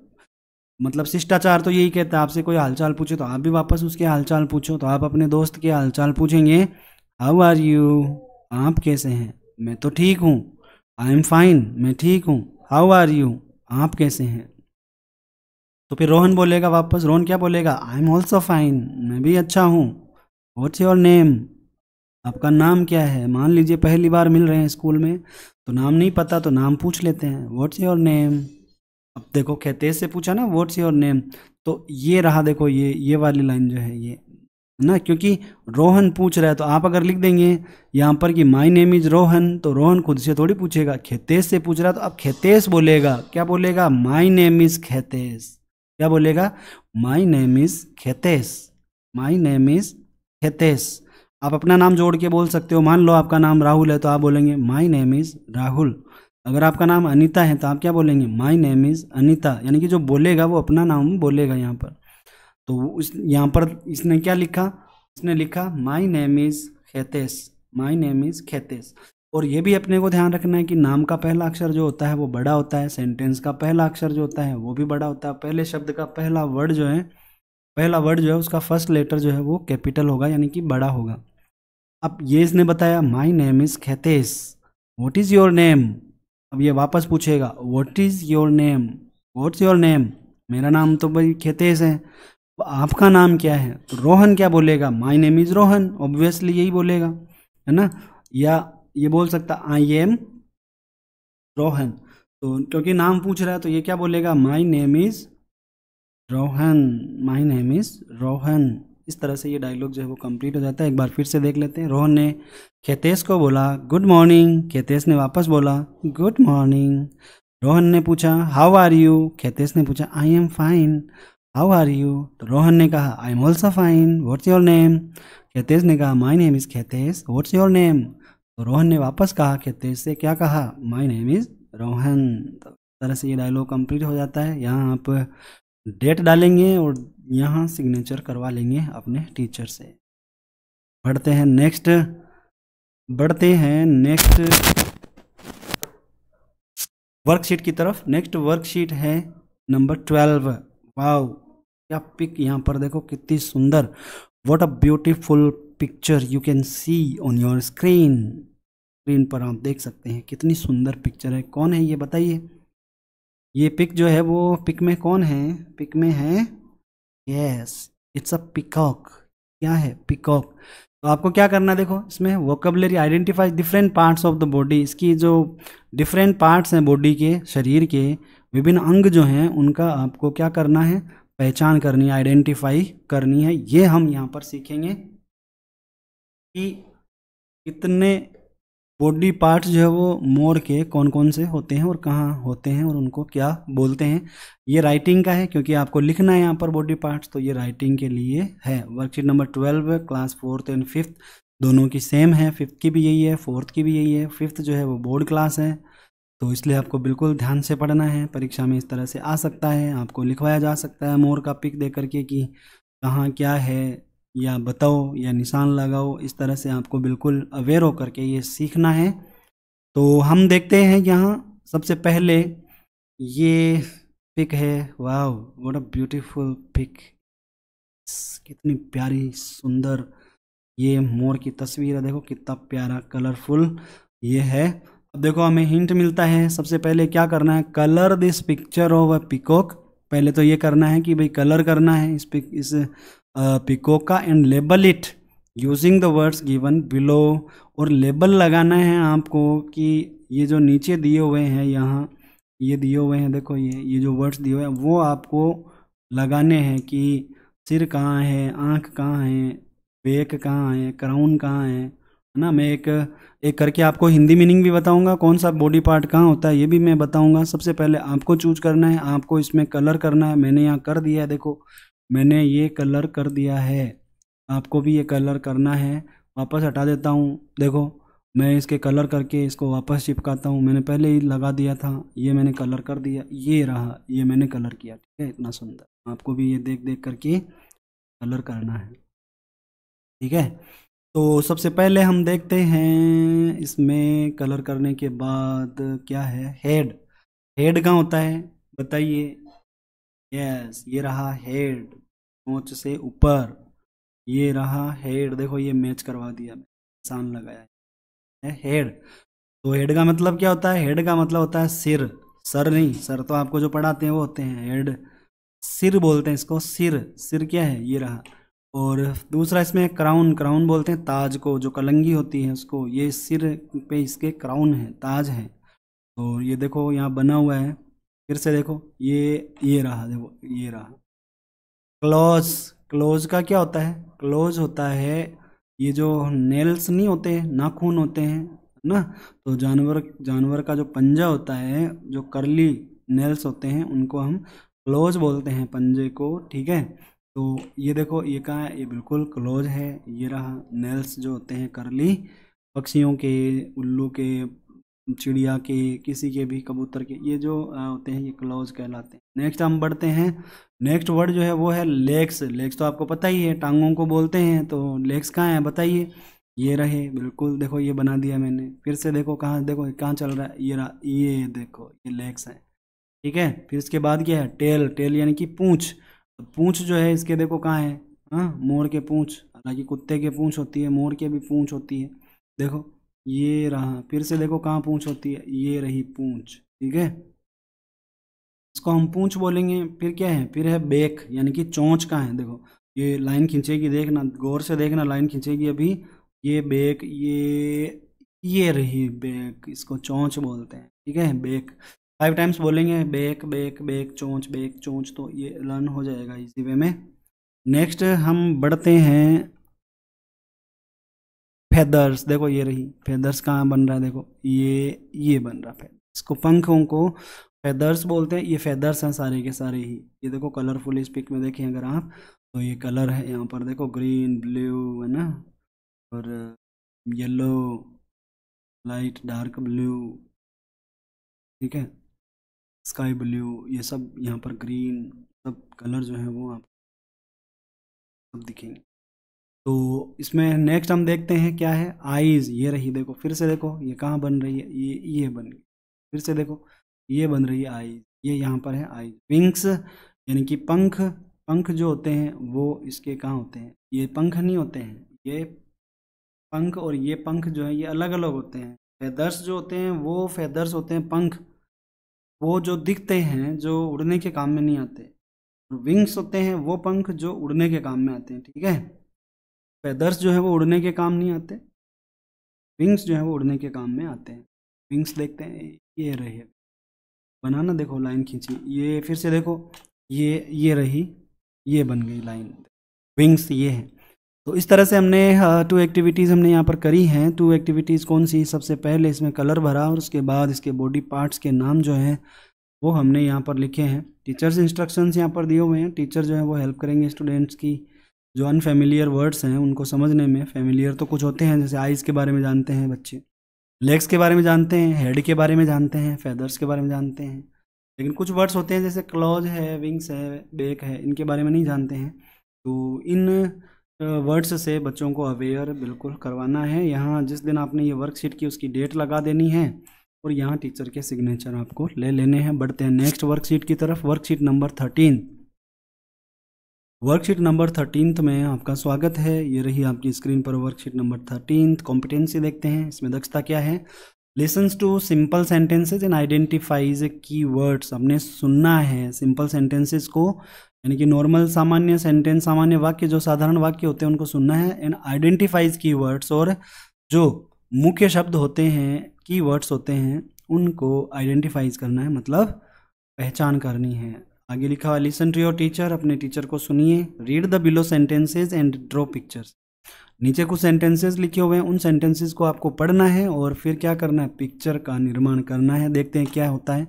मतलब शिष्टाचार तो यही कहता है, आपसे कोई हालचाल पूछे तो आप भी वापस उसके हालचाल पूछो तो आप अपने दोस्त के हालचाल पूछेंगे। हाउ आर यू आप कैसे हैं? मैं तो ठीक हूँ। आई एम फाइन मैं ठीक हूँ। हाउ आर यू आप कैसे हैं? तो फिर रोहन बोलेगा वापस, रोहन क्या बोलेगा? आई एम ऑल्सो फाइन मैं भी अच्छा हूँ। व्हाट्स योर नेम आपका नाम क्या है? मान लीजिए पहली बार मिल रहे हैं स्कूल में तो नाम नहीं पता तो नाम पूछ लेते हैं। व्हाट्स योर नेम अब देखो खेतेज से पूछा ना व्हाट्स योर नेम तो ये रहा, देखो, ये ये वाली लाइन जो है, ये, ना, क्योंकि रोहन पूछ रहा है तो आप अगर लिख देंगे यहाँ पर कि माई नेम इज़ रोहन तो रोहन खुद से थोड़ी पूछेगा, खेतेश से पूछ रहा है तो अब खेतेश बोलेगा, क्या बोलेगा? My name is Khetesh. क्या बोलेगा? My name is Khetesh. My name is Khetesh आप अपना नाम जोड़ के बोल सकते हो, मान लो आपका नाम राहुल है तो आप बोलेंगे माई नेम इज़ राहुल अगर आपका नाम अनीता है तो आप क्या बोलेंगे माई नेम इज़ अनीता यानी कि जो बोलेगा, वो अपना नाम बोलेगा यहाँ पर। तो उस, यहाँ पर इसने क्या लिखा? इसने लिखा my name is Khetesh my name is Khetesh और ये भी अपने को ध्यान रखना है कि नाम का पहला अक्षर जो होता है, वो बड़ा होता है सेंटेंस का पहला अक्षर जो होता है, वो भी बड़ा होता है। पहले शब्द का पहला वर्ड जो है पहला वर्ड जो है, उसका फ़र्स्ट लेटर जो है, वो कैपिटल होगा, यानी कि बड़ा होगा। अब ये इसने बताया my name is Khetesh what is your name अब ये वापस पूछेगा what is your name what's your name मेरा नाम तो भाई खेतेस है। आपका नाम क्या है? तो रोहन क्या बोलेगा? My name is Rohan. Obviously यही बोलेगा, है ना? या ये बोल सकता आई एम रोहन. तो क्योंकि नाम पूछ रहा है तो ये क्या बोलेगा? My name is Rohan my name is Rohan. इस तरह से ये डायलॉग जो है वो कंप्लीट हो जाता है। एक बार फिर से देख लेते हैं। रोहन ने खेतेश को बोला गुड मॉर्निंग खेतेश ने वापस बोला गुड मॉर्निंग रोहन ने पूछा हाउ आर यू खेतेश ने पूछा I am fine how are you तो रोहन ने कहा I am also fine what's your name Khetesh ने कहा my name is Khetesh what's your name तो रोहन ने वापस कहा खेतेश से क्या कहा माई नेम इज़ रोहन. तो तरह से ये डायलॉग कंप्लीट हो जाता है। यहाँ आप डेट डालेंगे और यहाँ सिग्नेचर करवा लेंगे अपने टीचर से। बढ़ते हैं नेक्स्ट। बढ़ते हैं नेक्स्ट वर्कशीट की तरफ़। नेक्स्ट वर्कशीट है नंबर ट्वेल्व। वाव क्या पिक यहाँ पर देखो, कितनी सुंदर। What a beautiful picture you can see on your screen screen पर आप देख सकते हैं, कितनी सुंदर पिक्चर है। कौन है ये, बताइए। ये पिक जो है वो पिक में कौन है? पिक में है? यस इट्स अ पिकॉक क्या है? पिकॉक तो आपको क्या करना है देखो, इसमें vocabulary identify different parts of the body इसकी जो डिफरेंट पार्ट्स हैं बॉडी के, शरीर के, विभिन्न अंग जो हैं, उनका आपको क्या करना है? पहचान करनी है आइडेंटिफाई करनी है। ये हम यहाँ पर सीखेंगे कि कितने बॉडी पार्ट्स जो है वो मोर के कौन कौन से होते हैं और कहाँ होते हैं और उनको क्या बोलते हैं, ये राइटिंग का है क्योंकि आपको लिखना है यहाँ पर बॉडी पार्ट्स तो ये राइटिंग के लिए है। Worksheet number twelve class fourth and fifth दोनों की सेम है। फिफ्थ की भी यही है फोर्थ की भी यही है। फिफ्थ जो है वो बोर्ड क्लास है तो इसलिए आपको बिल्कुल ध्यान से पढ़ना है। परीक्षा में इस तरह से आ सकता है, आपको लिखवाया जा सकता है मोर का पिक दे करके कि कहाँ क्या है या बताओ या निशान लगाओ, इस तरह से आपको बिल्कुल अवेयर होकर के ये सीखना है। तो हम देखते हैं यहाँ, सबसे पहले ये पिक है। वाह व्हाट अ ब्यूटीफुल पिक कितनी प्यारी, सुंदर, ये मोर की तस्वीर है। देखो कितना प्यारा कलरफुल ये है। अब देखो, हमें हिंट मिलता है। सबसे पहले क्या करना है? Colour this picture of a peacock पहले तो ये करना है कि भाई कलर करना है इस पिक इस पिकोका and label it using the words given below और लेबल लगाना है आपको कि ये जो नीचे दिए हुए हैं यहाँ, ये दिए हुए हैं, देखो ये ये जो वर्ड्स दिए हुए हैं, वो आपको लगाने हैं कि सिर कहाँ है, आँख कहाँ है बेक कहाँ है क्राउन कहाँ है ना? मैं एक एक करके आपको हिंदी मीनिंग भी बताऊँगा, कौन सा बॉडी पार्ट कहाँ होता है, ये भी मैं बताऊँगा। सबसे पहले आपको चूज़ करना है, आपको इसमें कलर करना है, मैंने यहाँ कर दिया है, देखो। मैंने ये कलर कर दिया है। आपको भी ये कलर करना है। वापस हटा देता हूँ। देखो, मैं इसके कलर करके इसको वापस चिपकाता हूँ। मैंने पहले ही लगा दिया था। ये मैंने कलर कर दिया। ये रहा। ये मैंने कलर किया। ठीक है? इतना सुंदर। आपको भी ये देख देख करके कलर करना है। ठीक है? तो सबसे पहले हम देखते हैं इसमें कलर करने के बाद क्या है? हेड। हेड कहाँ होता है? बताइए। यस ये रहा हेड नोच से ऊपर। ये रहा हेड देखो ये मैच करवा दिया, निशान लगाया। है हेड तो हेड का मतलब क्या होता है? हेड का मतलब होता है सिर। सर नहीं, सर तो आपको जो पढ़ाते हैं वो होते हैं हेड सिर बोलते हैं इसको, सिर। सिर क्या है? ये रहा। और दूसरा इसमें क्राउन क्राउन बोलते हैं ताज को, जो कलंगी होती है उसको। ये सिर पे इसके क्राउन है, ताज है। तो ये देखो यहाँ बना हुआ है। फिर से देखो, ये ये रहा, देखो, ये रहा। क्लोज क्लोज का क्या होता है? क्लोज होता है, ये जो नेल्स नहीं होते नाखून होते हैं, ना? तो जानवर जानवर का जो पंजा होता है, जो करली नेल्स होते हैं, उनको हम क्लोज बोलते हैं, पंजे को, ठीक है? तो ये देखो, ये कहाँ है? ये बिल्कुल क्लोज है, ये रहा। नेल्स जो होते हैं करली पक्षियों के, उल्लू के चिड़िया के, किसी के भी कबूतर के, ये जो होते हैं, ये क्लॉज कहलाते हैं। नेक्स्ट हम बढ़ते हैं। नेक्स्ट वर्ड जो है वो है लेग्स लेग्स तो आपको पता ही है, टांगों को बोलते हैं तो लेग्स कहाँ हैं बताइए। ये रहे, बिल्कुल, देखो, ये बना दिया मैंने। फिर से देखो कहाँ देखो, कहाँ चल रहा है, ये रहा, ये देखो, ये लेग्स हैं। ठीक है? फिर इसके बाद क्या है? टेल टेल यानी कि पूँछ। पूँछ जो है, इसके देखो कहाँ है हाँ मोर के पूँछ, हालाँकि कुत्ते के पूँछ होती है, मोर के भी पूंछ होती है। देखो ये रहा। फिर से देखो कहाँ पूंछ होती है। ये रही पूंछ, ठीक है? इसको हम पूंछ बोलेंगे। फिर क्या है? फिर है बेक, यानी कि चोंच का है? देखो, ये लाइन खींचेगी, देखना, गौर से देखना, लाइन खींचेगी अभी। ये बेक, ये ये रही बेक, इसको चोंच बोलते हैं, ठीक है? बेक। फाइव टाइम्स बोलेंगे, बेक बेक बेक, चोंच बेक, चोंच तो ये लर्न हो जाएगा इसी वे में। नेक्स्ट हम बढ़ते हैं फेदर्स देखो ये रही फेदर्स कहाँ बन रहा है देखो, ये ये बन रहा है इसको पंखों को फेदर्स बोलते हैं, ये फेदर्स हैं सारे के सारे ही। ये देखो कलरफुल इस पिक में देखें अगर आप तो ये कलर है यहाँ पर, देखो ग्रीन ब्लू है ना? और येलो लाइट डार्क ब्लू ठीक है? स्काई ब्लू ये सब यहाँ पर ग्रीन सब कलर जो है वो आप, सब दिखेंगे। तो इसमें नेक्स्ट हम देखते हैं क्या है? आईज ये रही देखो, फिर से देखो, ये कहाँ बन रही है? ये ये बन गई। फिर से देखो, ये बन रही है आईज ये यहाँ पर है आईज विंग्स यानी कि पंख पंख जो होते हैं, वो इसके कहाँ होते हैं? ये पंख नहीं होते हैं, ये पंख और ये पंख जो है, ये अलग अलग होते हैं। फेदर्स जो होते हैं, वो फेदर्स होते हैं पंख। वो जो दिखते हैं, जो उड़ने के काम में नहीं आते। विंग्स होते हैं, वो पंख जो उड़ने के काम में आते हैं, ठीक है? फेदर्स जो है वो उड़ने के काम नहीं आते। विंग्स जो है वो उड़ने के काम में आते हैं। विंग्स देखते हैं, ये रही बनाना देखो लाइन खींची। ये फिर से देखो, ये ये रही, ये बन गई लाइन विंग्स ये है। तो इस तरह से हमने टू एक्टिविटीज़ हमने यहाँ पर करी हैं। टू एक्टिविटीज़ कौन सी? सबसे पहले इसमें कलर भरा और उसके बाद इसके बॉडी पार्ट्स के नाम जो हैं, वो हमने यहाँ पर लिखे हैं। टीचर्स इंस्ट्रक्शंस यहाँ पर दिए हुए हैं। टीचर जो है वो हेल्प करेंगे स्टूडेंट्स की। जो अनफेमिलियर वर्ड्स हैं, उनको समझने में फेमिलियर तो कुछ होते हैं, जैसे आइज़ के बारे में जानते हैं बच्चे लेग्स के बारे में जानते हैं हेड के बारे में जानते हैं फेदर्स के बारे में जानते हैं, लेकिन कुछ वर्ड्स होते हैं जैसे क्लॉज है विंग्स है बेक है, इनके बारे में नहीं जानते हैं। तो इन वर्ड्स से बच्चों को अवेयर बिल्कुल करवाना है। यहाँ जिस दिन आपने ये वर्कशीट की, उसकी डेट लगा देनी है और यहाँ टीचर के सिग्नेचर आपको ले लेने हैं। बढ़ते हैं नेक्स्ट वर्कशीट की तरफ़। Worksheet number thirteen worksheet number thirteenth में आपका स्वागत है। ये रही आपकी स्क्रीन पर वर्कशीट नंबर थर्टीन कॉम्पिटेंसी देखते हैं, इसमें दक्षता क्या है? Listens to simple sentences and identifies key words हमने सुनना है सिंपल सेंटेंसेज को, यानी कि नॉर्मल सामान्य सेंटेंस सामान्य वाक्य, जो साधारण वाक्य होते हैं, उनको सुनना है। एंड आइडेंटिफाइज की वर्ड्स और जो मुख्य शब्द होते हैं की वर्ड्स होते हैं, उनको आइडेंटिफाइज करना है मतलब पहचान करनी है। आगे लिखा हुआ लिसन टू योर टीचर अपने टीचर को सुनिए read the below sentences and draw pictures नीचे कुछ सेंटेंसेस लिखे हुए हैं, उन सेंटेंसेस को आपको पढ़ना है और फिर क्या करना है पिक्चर का निर्माण करना है। देखते हैं क्या होता है।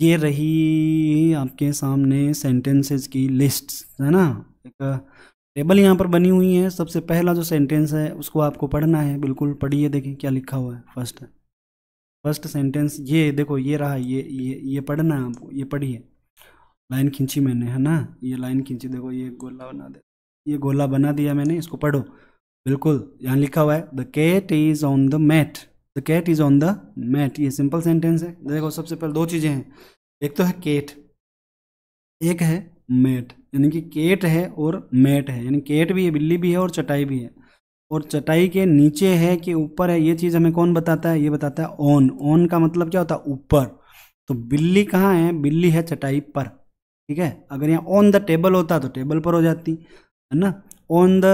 ये रही आपके सामने सेंटेंसेस की लिस्ट है ना? एक टेबल यहाँ पर बनी हुई है। सबसे पहला जो सेंटेंस है, उसको आपको पढ़ना है। बिल्कुल पढ़िए देखें क्या लिखा हुआ है। फ़र्स्ट फ़र्स्ट सेंटेंस ये, देखो ये रहा, ये ये ये पढ़ना है आपको, ये पढ़िए। लाइन खींची मैंने, है ना? ये लाइन खींची, देखो ये गोला बना दे। ये गोला बना दिया मैंने, इसको पढ़ो। बिल्कुल, यहाँ लिखा हुआ है the cat is on the mat the cat is on the mat ये सिंपल सेंटेंस है। देखो, सबसे पहले दो चीज़ें हैं। एक तो है केट एक है मैट यानी कि केट है और मैट है। यानी केट भी है, बिल्ली भी है और चटाई भी है। और चटाई के नीचे है कि ऊपर है, ये चीज़ हमें कौन बताता है? ये बताता है ऑन ऑन का मतलब क्या होता है? ऊपर। तो बिल्ली कहाँ है? बिल्ली है चटाई पर। ठीक है? अगर यहाँ ऑन द टेबल होता तो टेबल पर हो जाती, है ना? ऑन द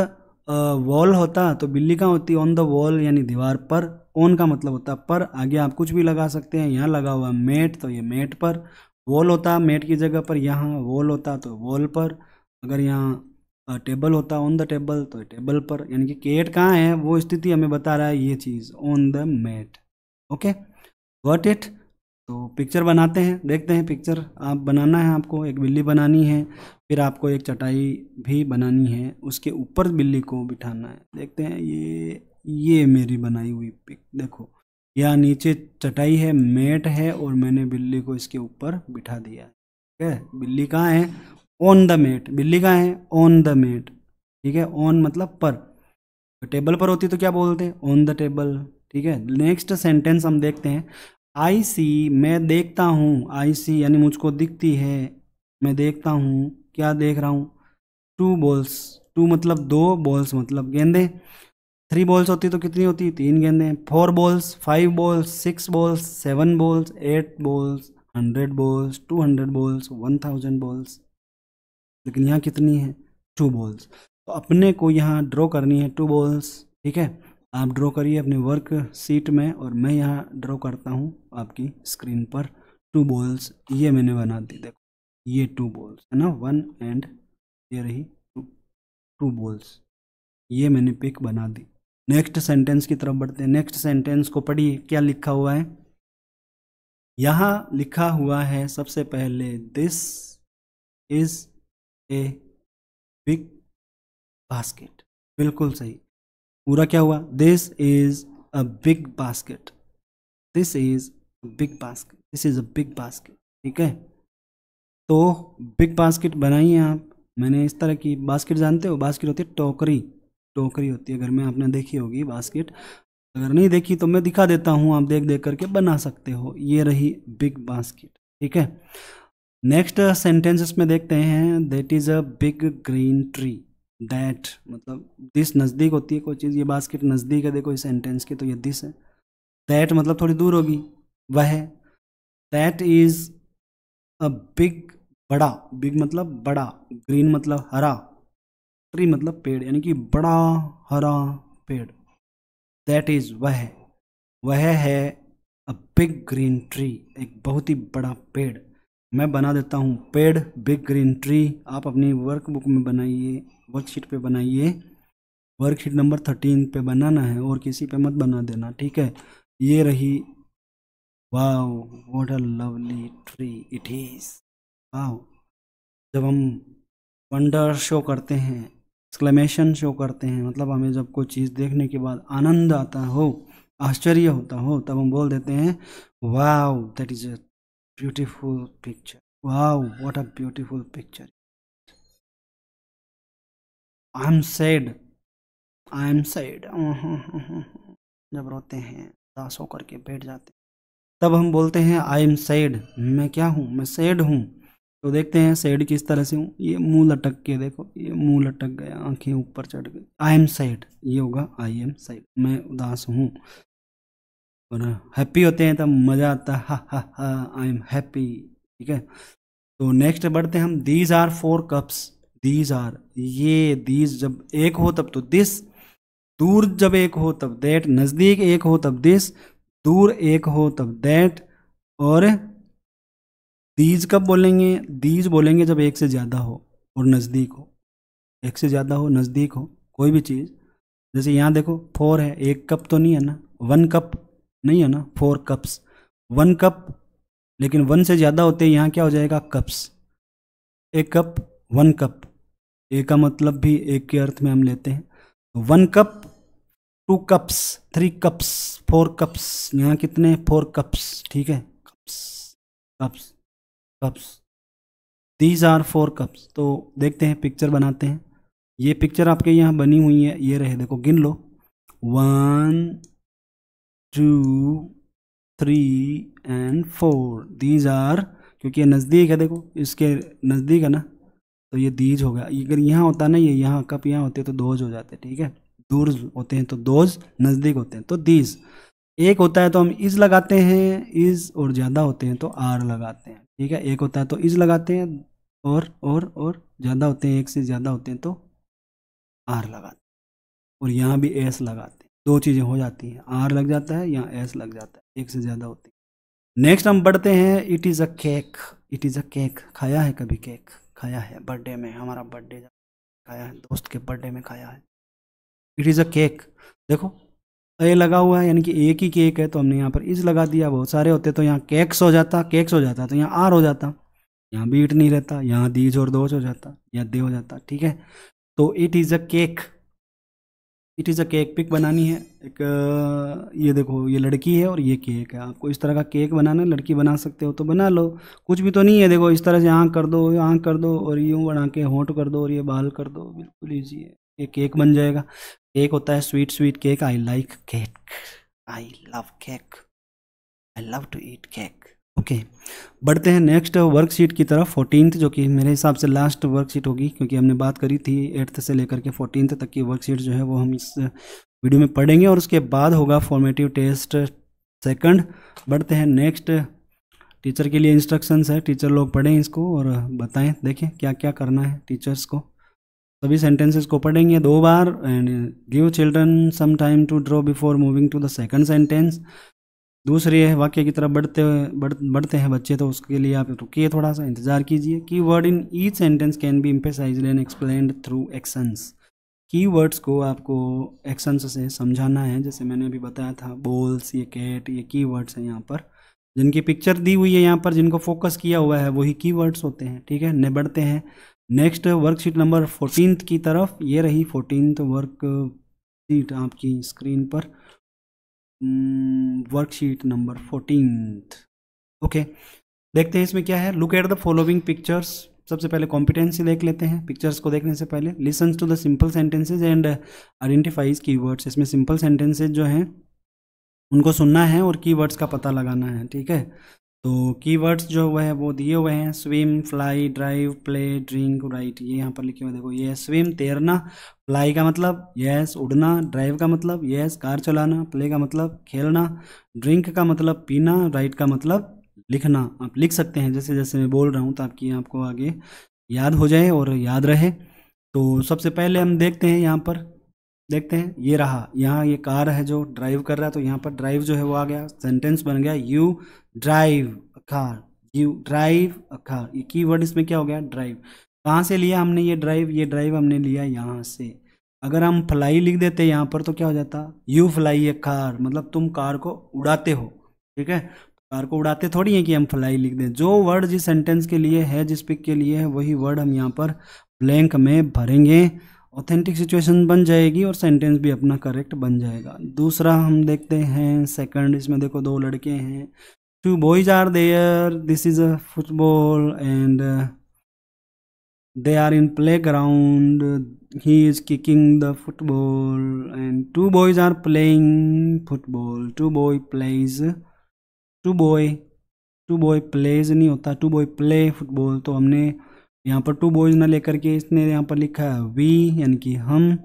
वॉल होता तो बिल्ली कहाँ होती? ऑन द वॉल यानी दीवार पर। ऑन का मतलब होता पर। आगे आप कुछ भी लगा सकते हैं। यहाँ लगा हुआ मेट तो ये मेट पर। वॉल होता मेट की जगह पर। यहाँ वॉल होता तो वॉल पर। अगर यहाँ टेबल होता ऑन द टेबल तो टेबल पर। यानी कि केट कहाँ है? वो स्थिति हमें बता रहा है ये चीज़ on the mat okay what it तो पिक्चर बनाते हैं, देखते हैं पिक्चर आप बनाना है, आपको एक बिल्ली बनानी है, फिर आपको एक चटाई भी बनानी है, उसके ऊपर बिल्ली को बिठाना है। देखते हैं, ये ये मेरी बनाई हुई पिक देखो। यहाँ नीचे चटाई है, मेट है, और मैंने बिल्ली को इसके ऊपर बिठा दिया ठीक है? बिल्ली कहाँ है? ऑन द मेट बिल्ली कहाँ है? ऑन द मेट ठीक है? ऑन मतलब पर। टेबल पर होती तो क्या बोलते? हैं ऑन द टेबल ठीक है? नेक्स्ट सेंटेंस हम देखते हैं। आई सी, मैं देखता हूँ। आई सी यानी मुझको दिखती है। मैं देखता हूँ। क्या देख रहा हूँ? Two balls. टू मतलब दो बॉल्स मतलब गेंदे। थ्री बॉल्स होती तो कितनी होती? तीन गेंदे। Four balls, five balls, six balls, seven balls, eight balls, hundred balls, two hundred balls, one thousand balls. लेकिन यहाँ कितनी है? Two balls. तो अपने को यहाँ ड्रॉ करनी है टू बॉल्स। ठीक है? आप ड्रॉ करिए अपने वर्क सीट में और मैं यहाँ ड्रॉ करता हूँ आपकी स्क्रीन पर। टू बॉल्स ये मैंने बना दी, देखो, ये टू बॉल्स है ना? वन एंड ये रही टू टू बॉल्स ये मैंने पिक बना दी। नेक्स्ट सेंटेंस की तरफ़ बढ़ते हैं। नेक्स्ट सेंटेंस को पढ़िए, क्या लिखा हुआ है? यहाँ लिखा हुआ है, सबसे पहले this is a big basket बिल्कुल सही। पूरा क्या हुआ? This is a big basket this is big basket this is a big basket ठीक है? तो बिग बास्केट बनाइए आप। मैंने इस तरह की बास्केट जानते हो? बास्केट होती है टोकरी। टोकरी होती है। घर में आपने देखी होगी बास्केट अगर नहीं देखी तो मैं दिखा देता हूँ। आप देख देख करके बना सकते हो। ये रही बिग बास्केट ठीक है? नेक्स्ट सेंटेंसेस में देखते हैं। That is a big green tree that मतलब दिस नज़दीक होती है कोई चीज़, ये बास्केट नज़दीक है, देखो इस सेंटेंस की तो ये दिस है। दैट मतलब थोड़ी दूर होगी, वह दैट इज़ अ बिग बड़ा बिग मतलब बड़ा ग्रीन मतलब हरा ट्री मतलब पेड़, यानी कि बड़ा, हरा पेड़। दैट इज़ वह वह है अ बिग ग्रीन ट्री एक बहुत ही बड़ा पेड़। मैं बना देता हूँ पेड़ बिग ग्रीन ट्री आप अपनी वर्कबुक में बनाइए। वर्कशीट पे बनाइए। वर्कशीट नंबर थर्टीन पे बनाना है और किसी पे मत बना देना, ठीक है? ये रही wow what a lovely tree it is wow जब हम वंडर शो करते हैं एक्सक्लेमेशन शो करते हैं मतलब हमें जब कोई चीज़ देखने के बाद आनंद आता हो, आश्चर्य होता हो, तब हम बोल देते हैं wow that is a beautiful picture wow what a beautiful picture I am sad I am sad जब रोते हैं दास होकर के बैठ जाते हैं। तब हम बोलते हैं आई एम सैड मैं क्या हूँ? मैं सैड हूँ। तो देखते हैं सैड किस तरह से हूँ। ये मुँह लटक के देखो, ये मुँह लटक गया, आँखें ऊपर चढ़ गई। आई एम सैड ये होगा आई एम सैड मैं उदास हूँ। और हैप्पी होते हैं, तब मज़ा आता है। हा हा हा आई एम हैप्पी ठीक है? तो नेक्स्ट बढ़ते हैं हम। These are four cups these are, ये दीज जब एक हो तब तो दिस, दूर जब एक हो तब दैट, नज़दीक एक हो तब दिस, दूर एक हो तब दैट, और दीज कब बोलेंगे? दीज बोलेंगे जब एक से ज़्यादा हो और नज़दीक हो। एक से ज़्यादा हो, नज़दीक हो, कोई भी चीज़। जैसे यहाँ देखो, फोर है, एक कप तो नहीं है ना? वन कप नहीं है ना? Four cups. वन कप, लेकिन वन से ज़्यादा होते यहाँ क्या हो जाएगा? कप्स। एक कप, वन कप। एक का मतलब भी एक के अर्थ में हम लेते हैं। One cup two cups three cups four cups यहाँ कितने फोर कप्स ठीक है? Cups cups cups these are four cups तो देखते हैं पिक्चर बनाते हैं। ये पिक्चर आपके यहाँ बनी हुई है, ये रहे, देखो, गिन लो। One two three and four these are क्योंकि ये नज़दीक है, देखो, इसके नज़दीक है ना? तो ये दीज होगा अगर यहाँ होता ना, ये यहाँ कप यहाँ होते तो दोज हो जाते, ठीक है? दूर होते हैं तो दोज, नज़दीक होते हैं तो दीज। एक होता है तो हम इज़ लगाते हैं, इज़ और ज़्यादा होते हैं तो आर लगाते हैं, ठीक है? एक होता है तो इज़ लगाते हैं, और और और ज़्यादा होते हैं, एक से ज़्यादा होते हैं तो आर लगाते हैं। और यहाँ भी एस लगाते हैं। दो चीज़ें हो जाती हैं। आर लग जाता है, यहाँ एस लग जाता है, एक से ज़्यादा होती है। नेक्स्ट हम बढ़ते हैं, it is a cake, it is a cake, खाया है कभी केक? खाया है बर्थडे में, हमारा बर्थडे खाया है, दोस्त के बर्थडे में खाया है। इट इज़ अ केक देखो ए लगा हुआ है, यानी कि एक ही केक है तो हमने यहाँ पर इज़ लगा दिया, बहुत सारे होते तो यहाँ केक्स हो जाता केक्स हो जाता तो यहाँ आर हो जाता। यहाँ बीट नहीं रहता, यहाँ दीज और दोज हो जाता या दे हो जाता, ठीक है? तो it is a cake it is a cake pic बनानी है। एक ये देखो, ये लड़की है और ये केक है। आपको इस तरह का केक बनाना है, लड़की बना सकते हो तो बना लो। कुछ भी तो नहीं है, देखो, इस तरह से आँख कर दो आँख कर दो और यूँ बना के होंठ कर दो और ये बाल कर दो। बिल्कुल ईजी है। ये केक बन जाएगा। केक होता है sweet sweet cake I like cake I love cake I love to eat cake okay. बढ़ते हैं नेक्स्ट वर्कशीट की तरफ़ फोर्टीन जो कि मेरे हिसाब से लास्ट वर्कशीट होगी, क्योंकि हमने बात करी थी एट्थ से लेकर के फोर्टीन तक की वर्कशीट जो है, वो हम इस वीडियो में पढ़ेंगे और उसके बाद होगा फॉर्मेटिव टेस्ट सेकंड बढ़ते हैं नेक्स्ट टीचर के लिए इंस्ट्रक्शंस है, टीचर लोग पढ़ें इसको और बताएँ, देखें क्या क्या करना है टीचर्स को। सभी सेंटेंसेस को पढ़ेंगे दो बार and give children some time to draw before moving to the second sentence दूसरी है, वाक्य की तरफ़ बढ़ते बढ़, बढ़ते हैं बच्चे तो उसके लिए आप रुकिए थोड़ा सा इंतज़ार कीजिए। Key word in each sentence can be emphasized and explain through actions key words को आपको एक्शंस से समझाना है, जैसे मैंने अभी बताया था बोल्स ये कैट ये की वर्ड्स हैं यहाँ पर। जिनकी पिक्चर दी हुई है यहाँ पर, जिनको फोकस किया हुआ है, वही की वर्ड्स होते हैं, ठीक है? ने बढ़ते हैं। नेक्स्ट वर्कशीट नंबर फोर्टीन की तरफ़, ये रही फोर्टीन वर्क शीट आपकी स्क्रीन पर। वर्कशीट नंबर फोर्टीन ओके देखते हैं इसमें क्या है। Look at the following pictures सबसे पहले कॉम्पिटेंसी देख लेते हैं। पिक्चर्स को देखने से पहले listen to the simple sentences and identifies key words इसमें सिंपल सेंटेंसेज जो हैं, उनको सुनना है और कीवर्ड्स का पता लगाना है, ठीक है? तो कीवर्ड्स जो हुए हैं, वो दिए हुए हैं swim fly drive play drink right ये यहाँ पर लिखे हुए देखो, ये स्विम तैरना फ्लाई का मतलब यस उड़ना ड्राइव का मतलब यस कार चलाना प्ले का मतलब खेलना ड्रिंक का मतलब पीना राइट का मतलब लिखना। आप लिख सकते हैं, जैसे जैसे मैं बोल रहा हूँ, ताकि आपको आगे याद हो जाए और याद रहे। तो सबसे पहले हम देखते हैं यहाँ पर देखते हैं, ये रहा। यहाँ ये कार है जो ड्राइव कर रहा है तो यहाँ पर ड्राइव जो है वो आ गया। सेंटेंस बन गया you drive a car you drive a car ये की वर्ड इसमें क्या हो गया? ड्राइव कहाँ से लिया हमने ये ड्राइव ये ड्राइव हमने लिया यहाँ से। अगर हम फ्लाई लिख देते यहाँ पर तो क्या हो जाता? यू फ्लाई ए कार मतलब तुम कार को उड़ाते हो, ठीक है? कार को उड़ाते थोड़ी है कि हम फ्लाई लिख दें। जो वर्ड जिस सेंटेंस के लिए है, जिस पिक के लिए है, वही वर्ड हम यहाँ पर ब्लैंक में भरेंगे। ऑथेंटिक सिचुएशन बन जाएगी और सेंटेंस भी अपना करेक्ट बन जाएगा। दूसरा हम देखते हैं सेकंड इसमें देखो दो लड़के हैं। Two boys are there this is a football and they are in playground he is kicking the football and two boys are playing football two boy plays two boy two boy plays नहीं होता to boy play football तो हमने यहाँ पर to boys ना लेकर के इसने यहाँ पर लिखा है वी यानी कि हम,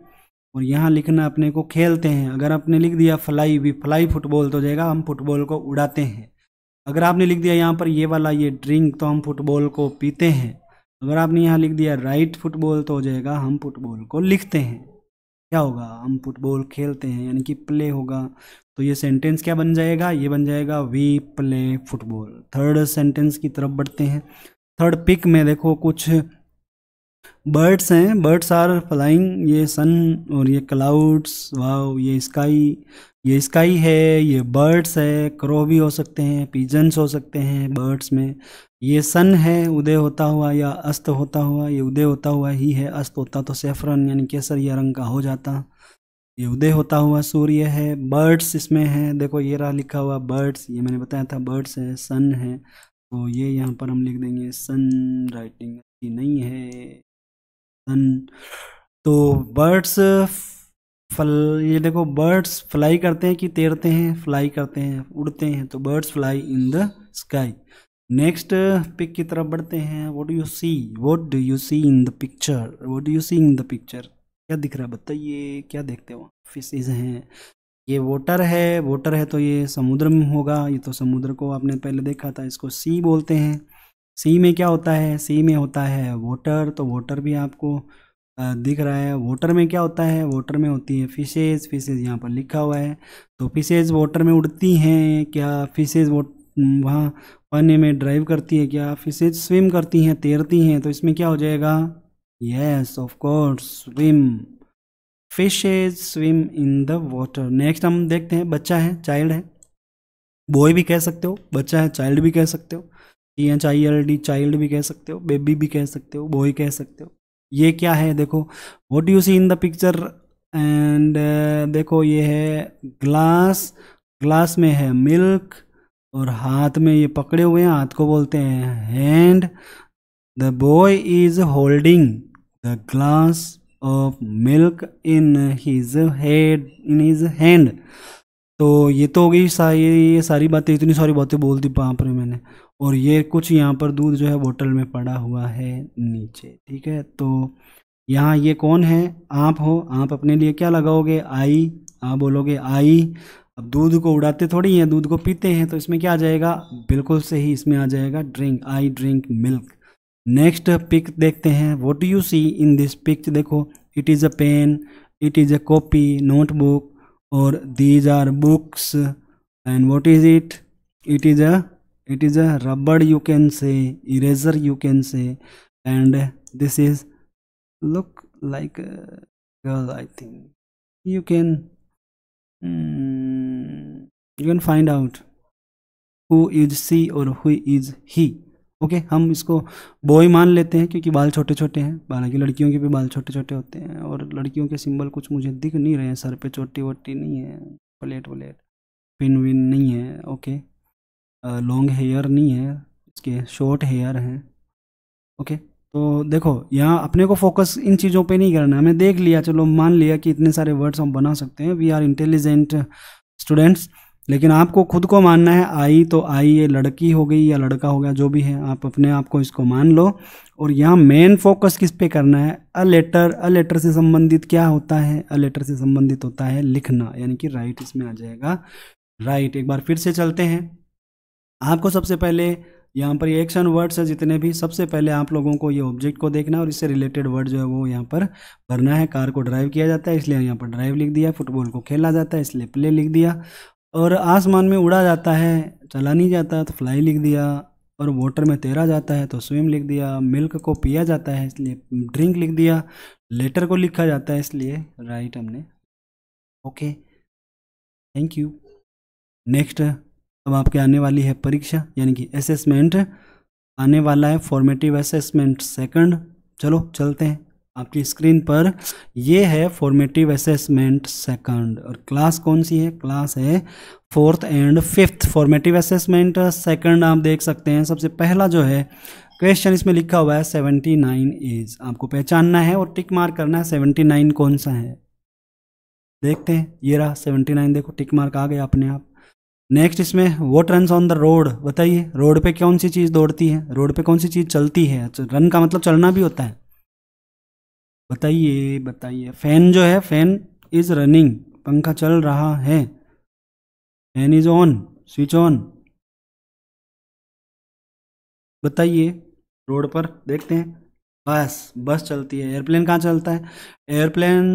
और यहाँ लिखना अपने को खेलते हैं। अगर आपने लिख दिया फ्लाई वी फ्लाई फुटबॉल तो जाएगा, हम फुटबॉल को उड़ाते हैं। अगर आपने लिख दिया यहाँ पर ये वाला ये ड्रिंक तो हम फुटबॉल को पीते हैं। अगर आपने यहाँ लिख दिया राइट फुटबॉल तो हो जाएगा, हम फुटबॉल को लिखते हैं। क्या होगा? हम फुटबॉल खेलते हैं, यानी कि प्ले होगा। तो ये सेंटेंस क्या बन जाएगा? ये बन जाएगा we play football third sentence की तरफ़ बढ़ते हैं। थर्ड पिक में देखो कुछ बर्ड्स हैं। बर्ड्स आर फ्लाइंग ये सन और ये क्लाउड्स वाओ ये स्काई ये स्काई है, ये बर्ड्स है क्रो भी हो सकते हैं पिजन्स हो सकते हैं बर्ड्स में। ये सन है, उदय होता हुआ या अस्त होता हुआ, ये उदय होता हुआ ही है। अस्त होता तो सेफरन यानी केसरिया रंग का हो जाता। ये उदय होता हुआ सूर्य है। बर्ड्स इसमें है। देखो ये रहा लिखा हुआ बर्ड्स ये मैंने बताया था बर्ड्स है सन है। तो ये यहाँ पर हम लिख देंगे सन राइटिंग अच्छी नहीं है। सन तो बर्ड्स फल, ये देखो बर्ड्स फ्लाई करते हैं कि तैरते हैं? फ्लाई करते हैं, उड़ते हैं तो birds fly in the sky next pic की तरफ़ बढ़ते हैं। What do you see what do you see in the picture what do you see in the picture क्या दिख रहा है? बताइए, क्या देखते हो? फिशेज हैं। ये वोटर है वोटर है तो ये समुद्र में होगा, ये तो समुद्र को आपने पहले देखा था, इसको सी बोलते हैं। सी में क्या होता है? सी में होता है वोटर तो वोटर भी आपको दिख रहा है। वोटर में क्या होता है? वोटर में होती है फिशेज फिशेज यहाँ पर लिखा हुआ है। तो फिशेज वोटर में उड़ती हैं, क्या फिशेज वो वहाँ पानी में ड्राइव करती है, क्या फिशेज स्विम करती हैं, तैरती हैं तो इसमें क्या हो जाएगा? Yes of course swim fishes swim in the water next हम देखते हैं, बच्चा है चाइल्ड है। बॉय भी कह सकते हो, बच्चा है चाइल्ड भी कह सकते हो। T H I L D child भी कह सकते हो बेबी भी कह सकते हो बॉय कह सकते हो। ये क्या है, देखो what you see in the picture and देखो, ये है ग्लास ग्लास में है मिल्क और हाथ में ये पकड़े हुए हैं, हाथ को बोलते हैं hand the boy is holding the glass of milk in his head, in his hand. तो ये तो हो गई सा ये सारी बातें, इतनी सारी बातें बोल दी वहाँ रहे मैंने। और ये कुछ यहाँ पर दूध जो है बोतल में पड़ा हुआ है नीचे, ठीक है? तो यहाँ ये कौन है? आप हो, आप अपने लिए क्या लगाओगे? आई, आप बोलोगे आई। अब दूध को उड़ाते थोड़ी हैं, दूध को पीते हैं तो इसमें क्या आ जाएगा? बिल्कुल सही इसमें आ जाएगा drink, I drink milk. Next pick देखते हैं what do you see in this pic देखो it is a pen it is a copy notebook और these are books and what is it it is a it is a rubber you can say eraser you can say and this is look like a girl i think you can mm, you can find out who is she or who is he Okay okay, हम इसको boy मान लेते हैं क्योंकि बाल छोटे छोटे हैं। हालाँकि लड़कियों के भी बाल छोटे छोटे होते हैं और लड़कियों के सिंबल कुछ मुझे दिख नहीं रहे हैं। सर पे चोटी वोटी नहीं है प्लेट वलेट पिन विन नहीं है ओके। लॉन्ग हेयर नहीं है इसके शॉर्ट हेयर हैं ओके। तो देखो यहाँ अपने को फोकस इन चीज़ों पे नहीं करना हमें देख लिया चलो मान लिया कि इतने सारे वर्ड्स हम बना सकते हैं। वी आर इंटेलिजेंट स्टूडेंट्स लेकिन आपको खुद को मानना है, आई तो आई, ये लड़की हो गई या लड़का हो गया, जो भी है, आप अपने आप को इसको मान लो। और यहाँ मेन फोकस किस पे करना है? अ लेटर अ लेटर से संबंधित क्या होता है? अ लेटर से संबंधित होता है लिखना, यानी कि राइट इसमें आ जाएगा। राइट एक बार फिर से चलते हैं। आपको सबसे पहले यहाँ पर ये एक्शन वर्ड्स है, जितने भी, सबसे पहले आप लोगों को ये ऑब्जेक्ट को देखना है और इससे रिलेटेड वर्ड जो है, वो यहाँ पर भरना है। कार को ड्राइव किया जाता है, इसलिए यहाँ पर ड्राइव लिख दिया फुटबॉल को खेला जाता है, इसलिए प्ले लिख दिया। और आसमान में उड़ा जाता है, चला नहीं जाता तो फ्लाई लिख दिया, और वाटर में तैरा जाता है तो स्विम लिख दिया मिल्क को पिया जाता है, इसलिए ड्रिंक लिख दिया लेटर को लिखा जाता है, इसलिए राइट हमने। ओके थैंक यू नेक्स्ट अब आपके आने वाली है परीक्षा, यानी कि असेसमेंट आने वाला है फॉर्मेटिव असेसमेंट सेकंड चलो, चलते हैं। आपकी स्क्रीन पर ये है फॉर्मेटिव असेसमेंट सेकंड और क्लास कौन सी है? क्लास है fourth and fifth formative assessment second आप देख सकते हैं। सबसे पहला जो है क्वेश्चन इसमें लिखा हुआ है सेवेंटी नाइन एज आपको पहचानना है और टिक मार्क करना है सेवेंटी नाइन कौन सा है। देखते हैं, ये रहा सेवेंटी नाइन देखो टिक मार्क आ गया अपने आप। नेक्स्ट इसमें what run on the road बताइए रोड पे कौन सी चीज़ दौड़ती है? रोड पे कौन सी चीज़ चलती है? रन का मतलब चलना भी होता है। बताइए बताइए। फ़ैन जो है, फ़ैन इज़ रनिंग पंखा चल रहा है। Fan is on switch on बताइए, रोड पर देखते हैं। बस बस चलती है। एयरप्लेन कहाँ चलता है? एयरप्लेन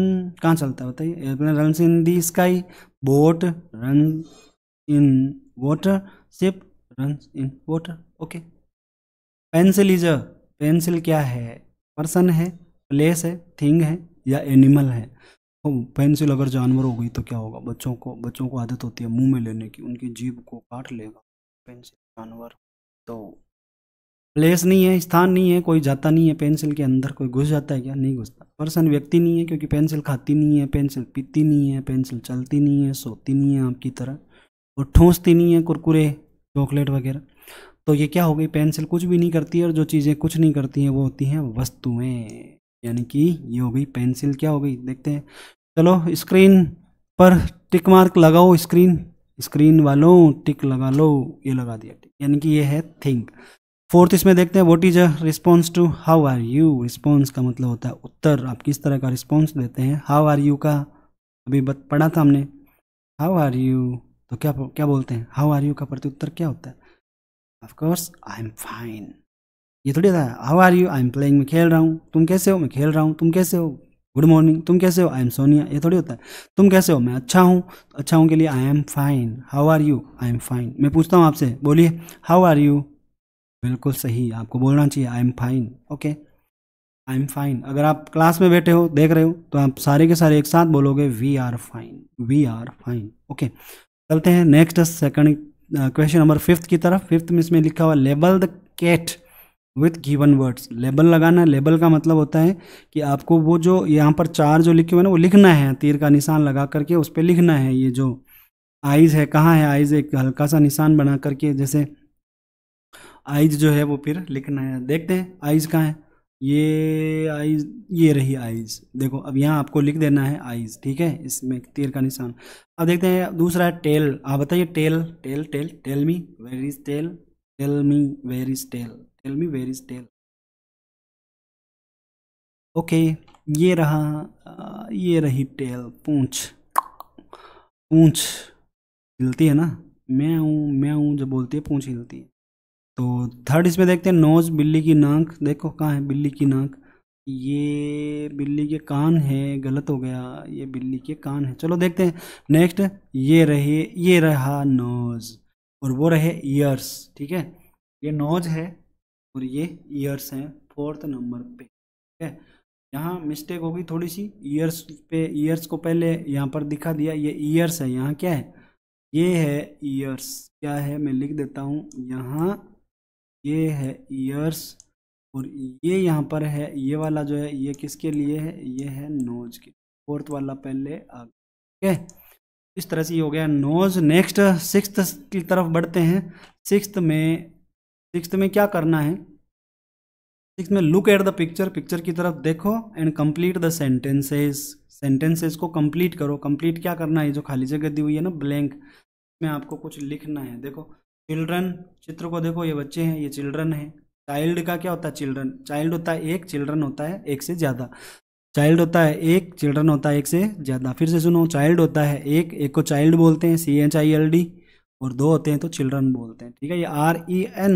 कहाँ चलता है बताइए? Airplane run in the sky boat run in water ship run in water okay pencil is pencil क्या है? पर्सन है। प्लेस है थिंग है या एनिमल है तो पेंसिल अगर जानवर हो गई तो क्या होगा? बच्चों को बच्चों को आदत होती है मुँह में लेने की, उनकी जीभ को काट लेगा पेंसिल जानवर। तो प्लेस नहीं है, स्थान नहीं है, कोई जाता नहीं है पेंसिल के अंदर, कोई घुस जाता है क्या? नहीं घुसता। पर्सन व्यक्ति नहीं है क्योंकि पेंसिल खाती नहीं है पेंसिल पीती नहीं है पेंसिल चलती नहीं है, सोती नहीं है आपकी तरह और ठोंसती नहीं है कुरकुरे चॉकलेट वगैरह। तो ये क्या हो गई? पेंसिल कुछ भी नहीं करती है और जो चीज़ें कुछ नहीं करती हैं वो होती हैं वस्तुएँ। यानी कि ये हो गई पेंसिल, क्या हो गई? देखते हैं। चलो, स्क्रीन पर टिक मार्क लगाओ, स्क्रीन। स्क्रीन वालों, टिक लगा लो, ये लगा दिया। यानी कि ये है थिंक। फोर्थ, इसमें देखते हैं what is a response to how are you response का मतलब होता है उत्तर। आप किस तरह का रिस्पॉन्स देते हैं? हाउ आर यू का? अभी बत, पढ़ा था हमने। हाउ आर यू तो क्या क्या बोलते हैं? हाउ आर यू का प्रत्युत्तर क्या होता है? ऑफकोर्स आई एम फाइन ये थोड़ी था how are you I am playing मैं खेल रहा हूँ। तुम कैसे हो? मैं खेल रहा हूँ। तुम कैसे हो? गुड मॉर्निंग तुम कैसे हो? आई एम सोनिया ये थोड़ी होता है। तुम कैसे हो? मैं अच्छा हूँ। अच्छा हूँ के लिए I am fine how are you I am fine मैं पूछता हूँ आपसे, बोलिए हाउ आर यू बिल्कुल सही, आपको बोलना चाहिए I am fine okay I am fine अगर आप क्लास में बैठे हो, देख रहे हो तो आप सारे के सारे एक साथ बोलोगे we are fine we are fine okay चलते हैं next second question number fifth की तरफ़। फिफ्थ में इसमें लिखा हुआ label the cat with given words label लगाना लेबल का मतलब होता है कि आपको वो जो यहाँ पर चार जो लिखे हुए ना, वो लिखना है। तीर का निशान लगा करके उस पर लिखना है ये जो आइज़ है। कहाँ है आइज़ एक हल्का सा निशान बना करके जैसे आइज़ जो है वो फिर लिखना है। देखते हैं आइज़ कहाँ है। ये आइज़ ये रही आइज़ देखो, अब यहाँ आपको लिख देना है आइज़ ठीक है? इसमें तीर का निशान। अब देखते हैं दूसरा है टेल आप बताइए tell tell tell tell me where is tell tell me where is tell tell me where is tell okay ये रहा ये रही टेल पूंछ। पूंछ हिलती है ना? मैं हूँ मैं हूँ जब बोलती है, पूंछ हिलती है। तो थर्ड इसमें देखते हैं नोज़ बिल्ली की नाक। देखो कहाँ है बिल्ली की नाक। ये बिल्ली के कान है, गलत हो गया। ये बिल्ली के कान है। चलो देखते हैं। नेक्स्ट ये रहे, ये रहा नोज़ और वो रहे ईयर्स ठीक है? ये नोज़ है और ये ईयर्स हैं फोर्थ नंबर पे, ठीक है? यहाँ मिस्टेक होगी थोड़ी सी ईयर्स पे ईयर्स को पहले यहाँ पर दिखा दिया, ये ईयर्स है, यहाँ क्या है? ये है ईयर्स क्या है? मैं लिख देता हूँ, यहाँ ये है ईयर्स और ये यहाँ पर है, ये वाला जो है, ये किसके लिए है? ये है नोज़ के फोर्थ वाला पहले आ ठीक है? इस तरह से ये हो गया नोज़ नेक्स्ट सिक्स की तरफ़ बढ़ते हैं। सिक्स में सिक्स में क्या करना है? सिक्स में look at the picture picture की तरफ़ देखो and complete the sentences sentences को कंप्लीट करो। कंप्लीट क्या करना है? जो खाली जगह दी हुई है ना ब्लैंक में आपको कुछ लिखना है। देखो चिल्ड्रन चित्र को देखो, ये बच्चे हैं, ये चिल्ड्रन है। चाइल्ड का क्या होता है? चिल्ड्रन चाइल्ड होता है एक चिल्ड्रन होता है एक से ज़्यादा। चाइल्ड होता है एक चिल्ड्रन होता है एक से ज़्यादा। फिर से सुनो चाइल्ड होता है एक एक को चाइल्ड बोलते हैं C H I L D और दो होते हैं तो चिल्ड्रन बोलते हैं, ठीक है? ये आर ई एन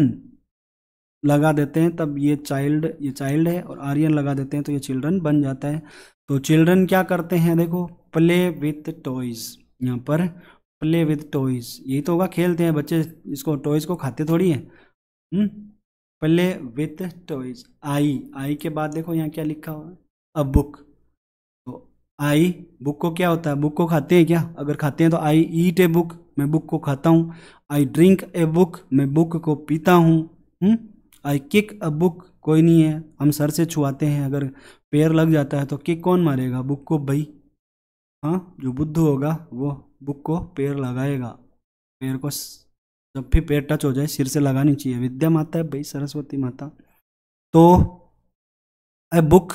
लगा देते हैं, तब ये चाइल्ड ये चाइल्ड है और आर ई एन लगा देते हैं तो ये चिल्ड्रन बन जाता है। तो चिल्ड्रन क्या करते हैं देखो प्ले विथ टॉयज यहाँ पर प्ले विथ टॉयज यही तो होगा, खेलते हैं बच्चे, इसको टॉयज को खाते थोड़ी है। Play with toys I I के बाद देखो यहाँ क्या लिखा हुआ है अ बुक आई बुक को क्या होता है? बुक को खाते हैं क्या? अगर खाते हैं तो आई ईट ए बुक मैं बुक को खाता हूँ। आई ड्रिंक ए बुक मैं बुक को पीता हूँ। आई किक अ बुक कोई नहीं है। हम सर से छुआते हैं। अगर पैर लग जाता है तो किक कौन मारेगा? बुक को भाई। हाँ? जो बुद्ध होगा, वो बुक को पैर लगाएगा। पैर को जब भी पैर टच हो जाए, सिर से लगानी चाहिए। विद्या माता है भाई, सरस्वती माता। तो ए बुक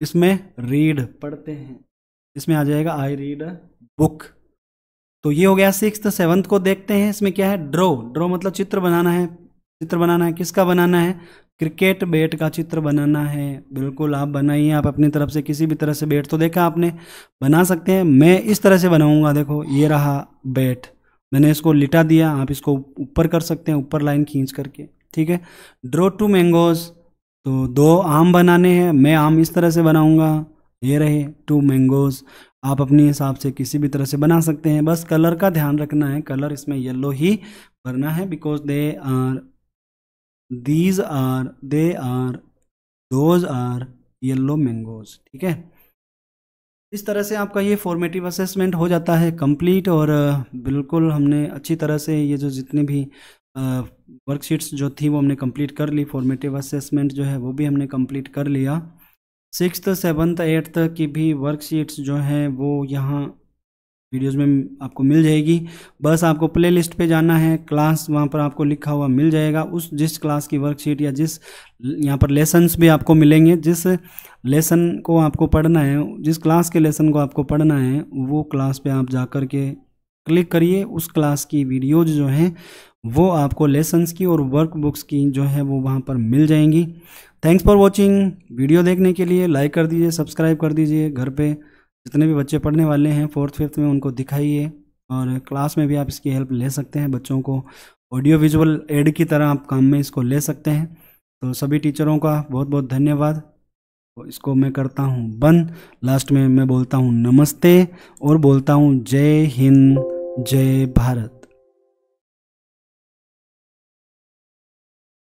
इसमें रीड पढ़ते हैं। इसमें आ जाएगा आई रीड अ बुक तो ये हो गया सिक्स सेवन्थ को देखते हैं, इसमें क्या है? ड्रो ड्रो मतलब चित्र बनाना है। चित्र बनाना है, किसका बनाना है? क्रिकेट बैट का चित्र बनाना है। बिल्कुल, आप बनाइए, आप अपनी तरफ़ से किसी भी तरह से बैट तो देखा आपने। बना सकते हैं। मैं इस तरह से बनाऊँगा, देखो, ये रहा बैट मैंने इसको लिटा दिया, आप इसको ऊपर कर सकते हैं, ऊपर लाइन खींच करके, ठीक है? ड्रो टू मैंगोज तो दो आम बनाने हैं, मैं आम इस तरह से बनाऊँगा। ये रहे टू मैंगोज आप अपने हिसाब से किसी भी तरह से बना सकते हैं। बस कलर का ध्यान रखना है। कलर इसमें येलो ही भरना है because they are these are they are those are yellow mangoes ठीक है? इस तरह से आपका ये फॉर्मेटिव असेसमेंट हो जाता है कंप्लीट और बिल्कुल हमने अच्छी तरह से ये जो जितने भी वर्कशीट्स जो थी वो हमने कंप्लीट कर ली। फॉर्मेटिव असेसमेंट जो है वो भी हमने कंप्लीट कर लिया। सिक्स सेवन्थ, एट्थ की भी वर्कशीट्स जो हैं, वो यहाँ वीडियोस में आपको मिल जाएगी। बस आपको प्ले लिस्ट पे जाना है क्लास वहाँ पर आपको लिखा हुआ मिल जाएगा। उस, जिस क्लास की वर्कशीट या जिस, यहाँ पर लेसन्स भी आपको मिलेंगे, जिस लेसन को आपको पढ़ना है, जिस क्लास के लेसन को आपको पढ़ना है, वो क्लास पे आप जा कर के क्लिक करिए। उस क्लास की वीडियोज़ जो हैं, वो आपको लेसन्स की और वर्क बुक्स की जो है, वो वहाँ पर मिल जाएँगी। थैंक्स फॉर वॉचिंग वीडियो देखने के लिए लाइक कर दीजिए सब्सक्राइब कर दीजिए घर पर जितने भी बच्चे पढ़ने वाले हैं फोर्थ फिफ्थ में उनको दिखाइए। और क्लास में भी आप इसकी हेल्प ले सकते हैं बच्चों को। ऑडियो विजुअल एड की तरह आप काम में इसको ले सकते हैं। तो सभी टीचरों का बहुत बहुत धन्यवाद। तो इसको मैं करता हूँ बंद। लास्ट में मैं बोलता हूँ नमस्ते और बोलता हूँ जय हिंद, जय भारत।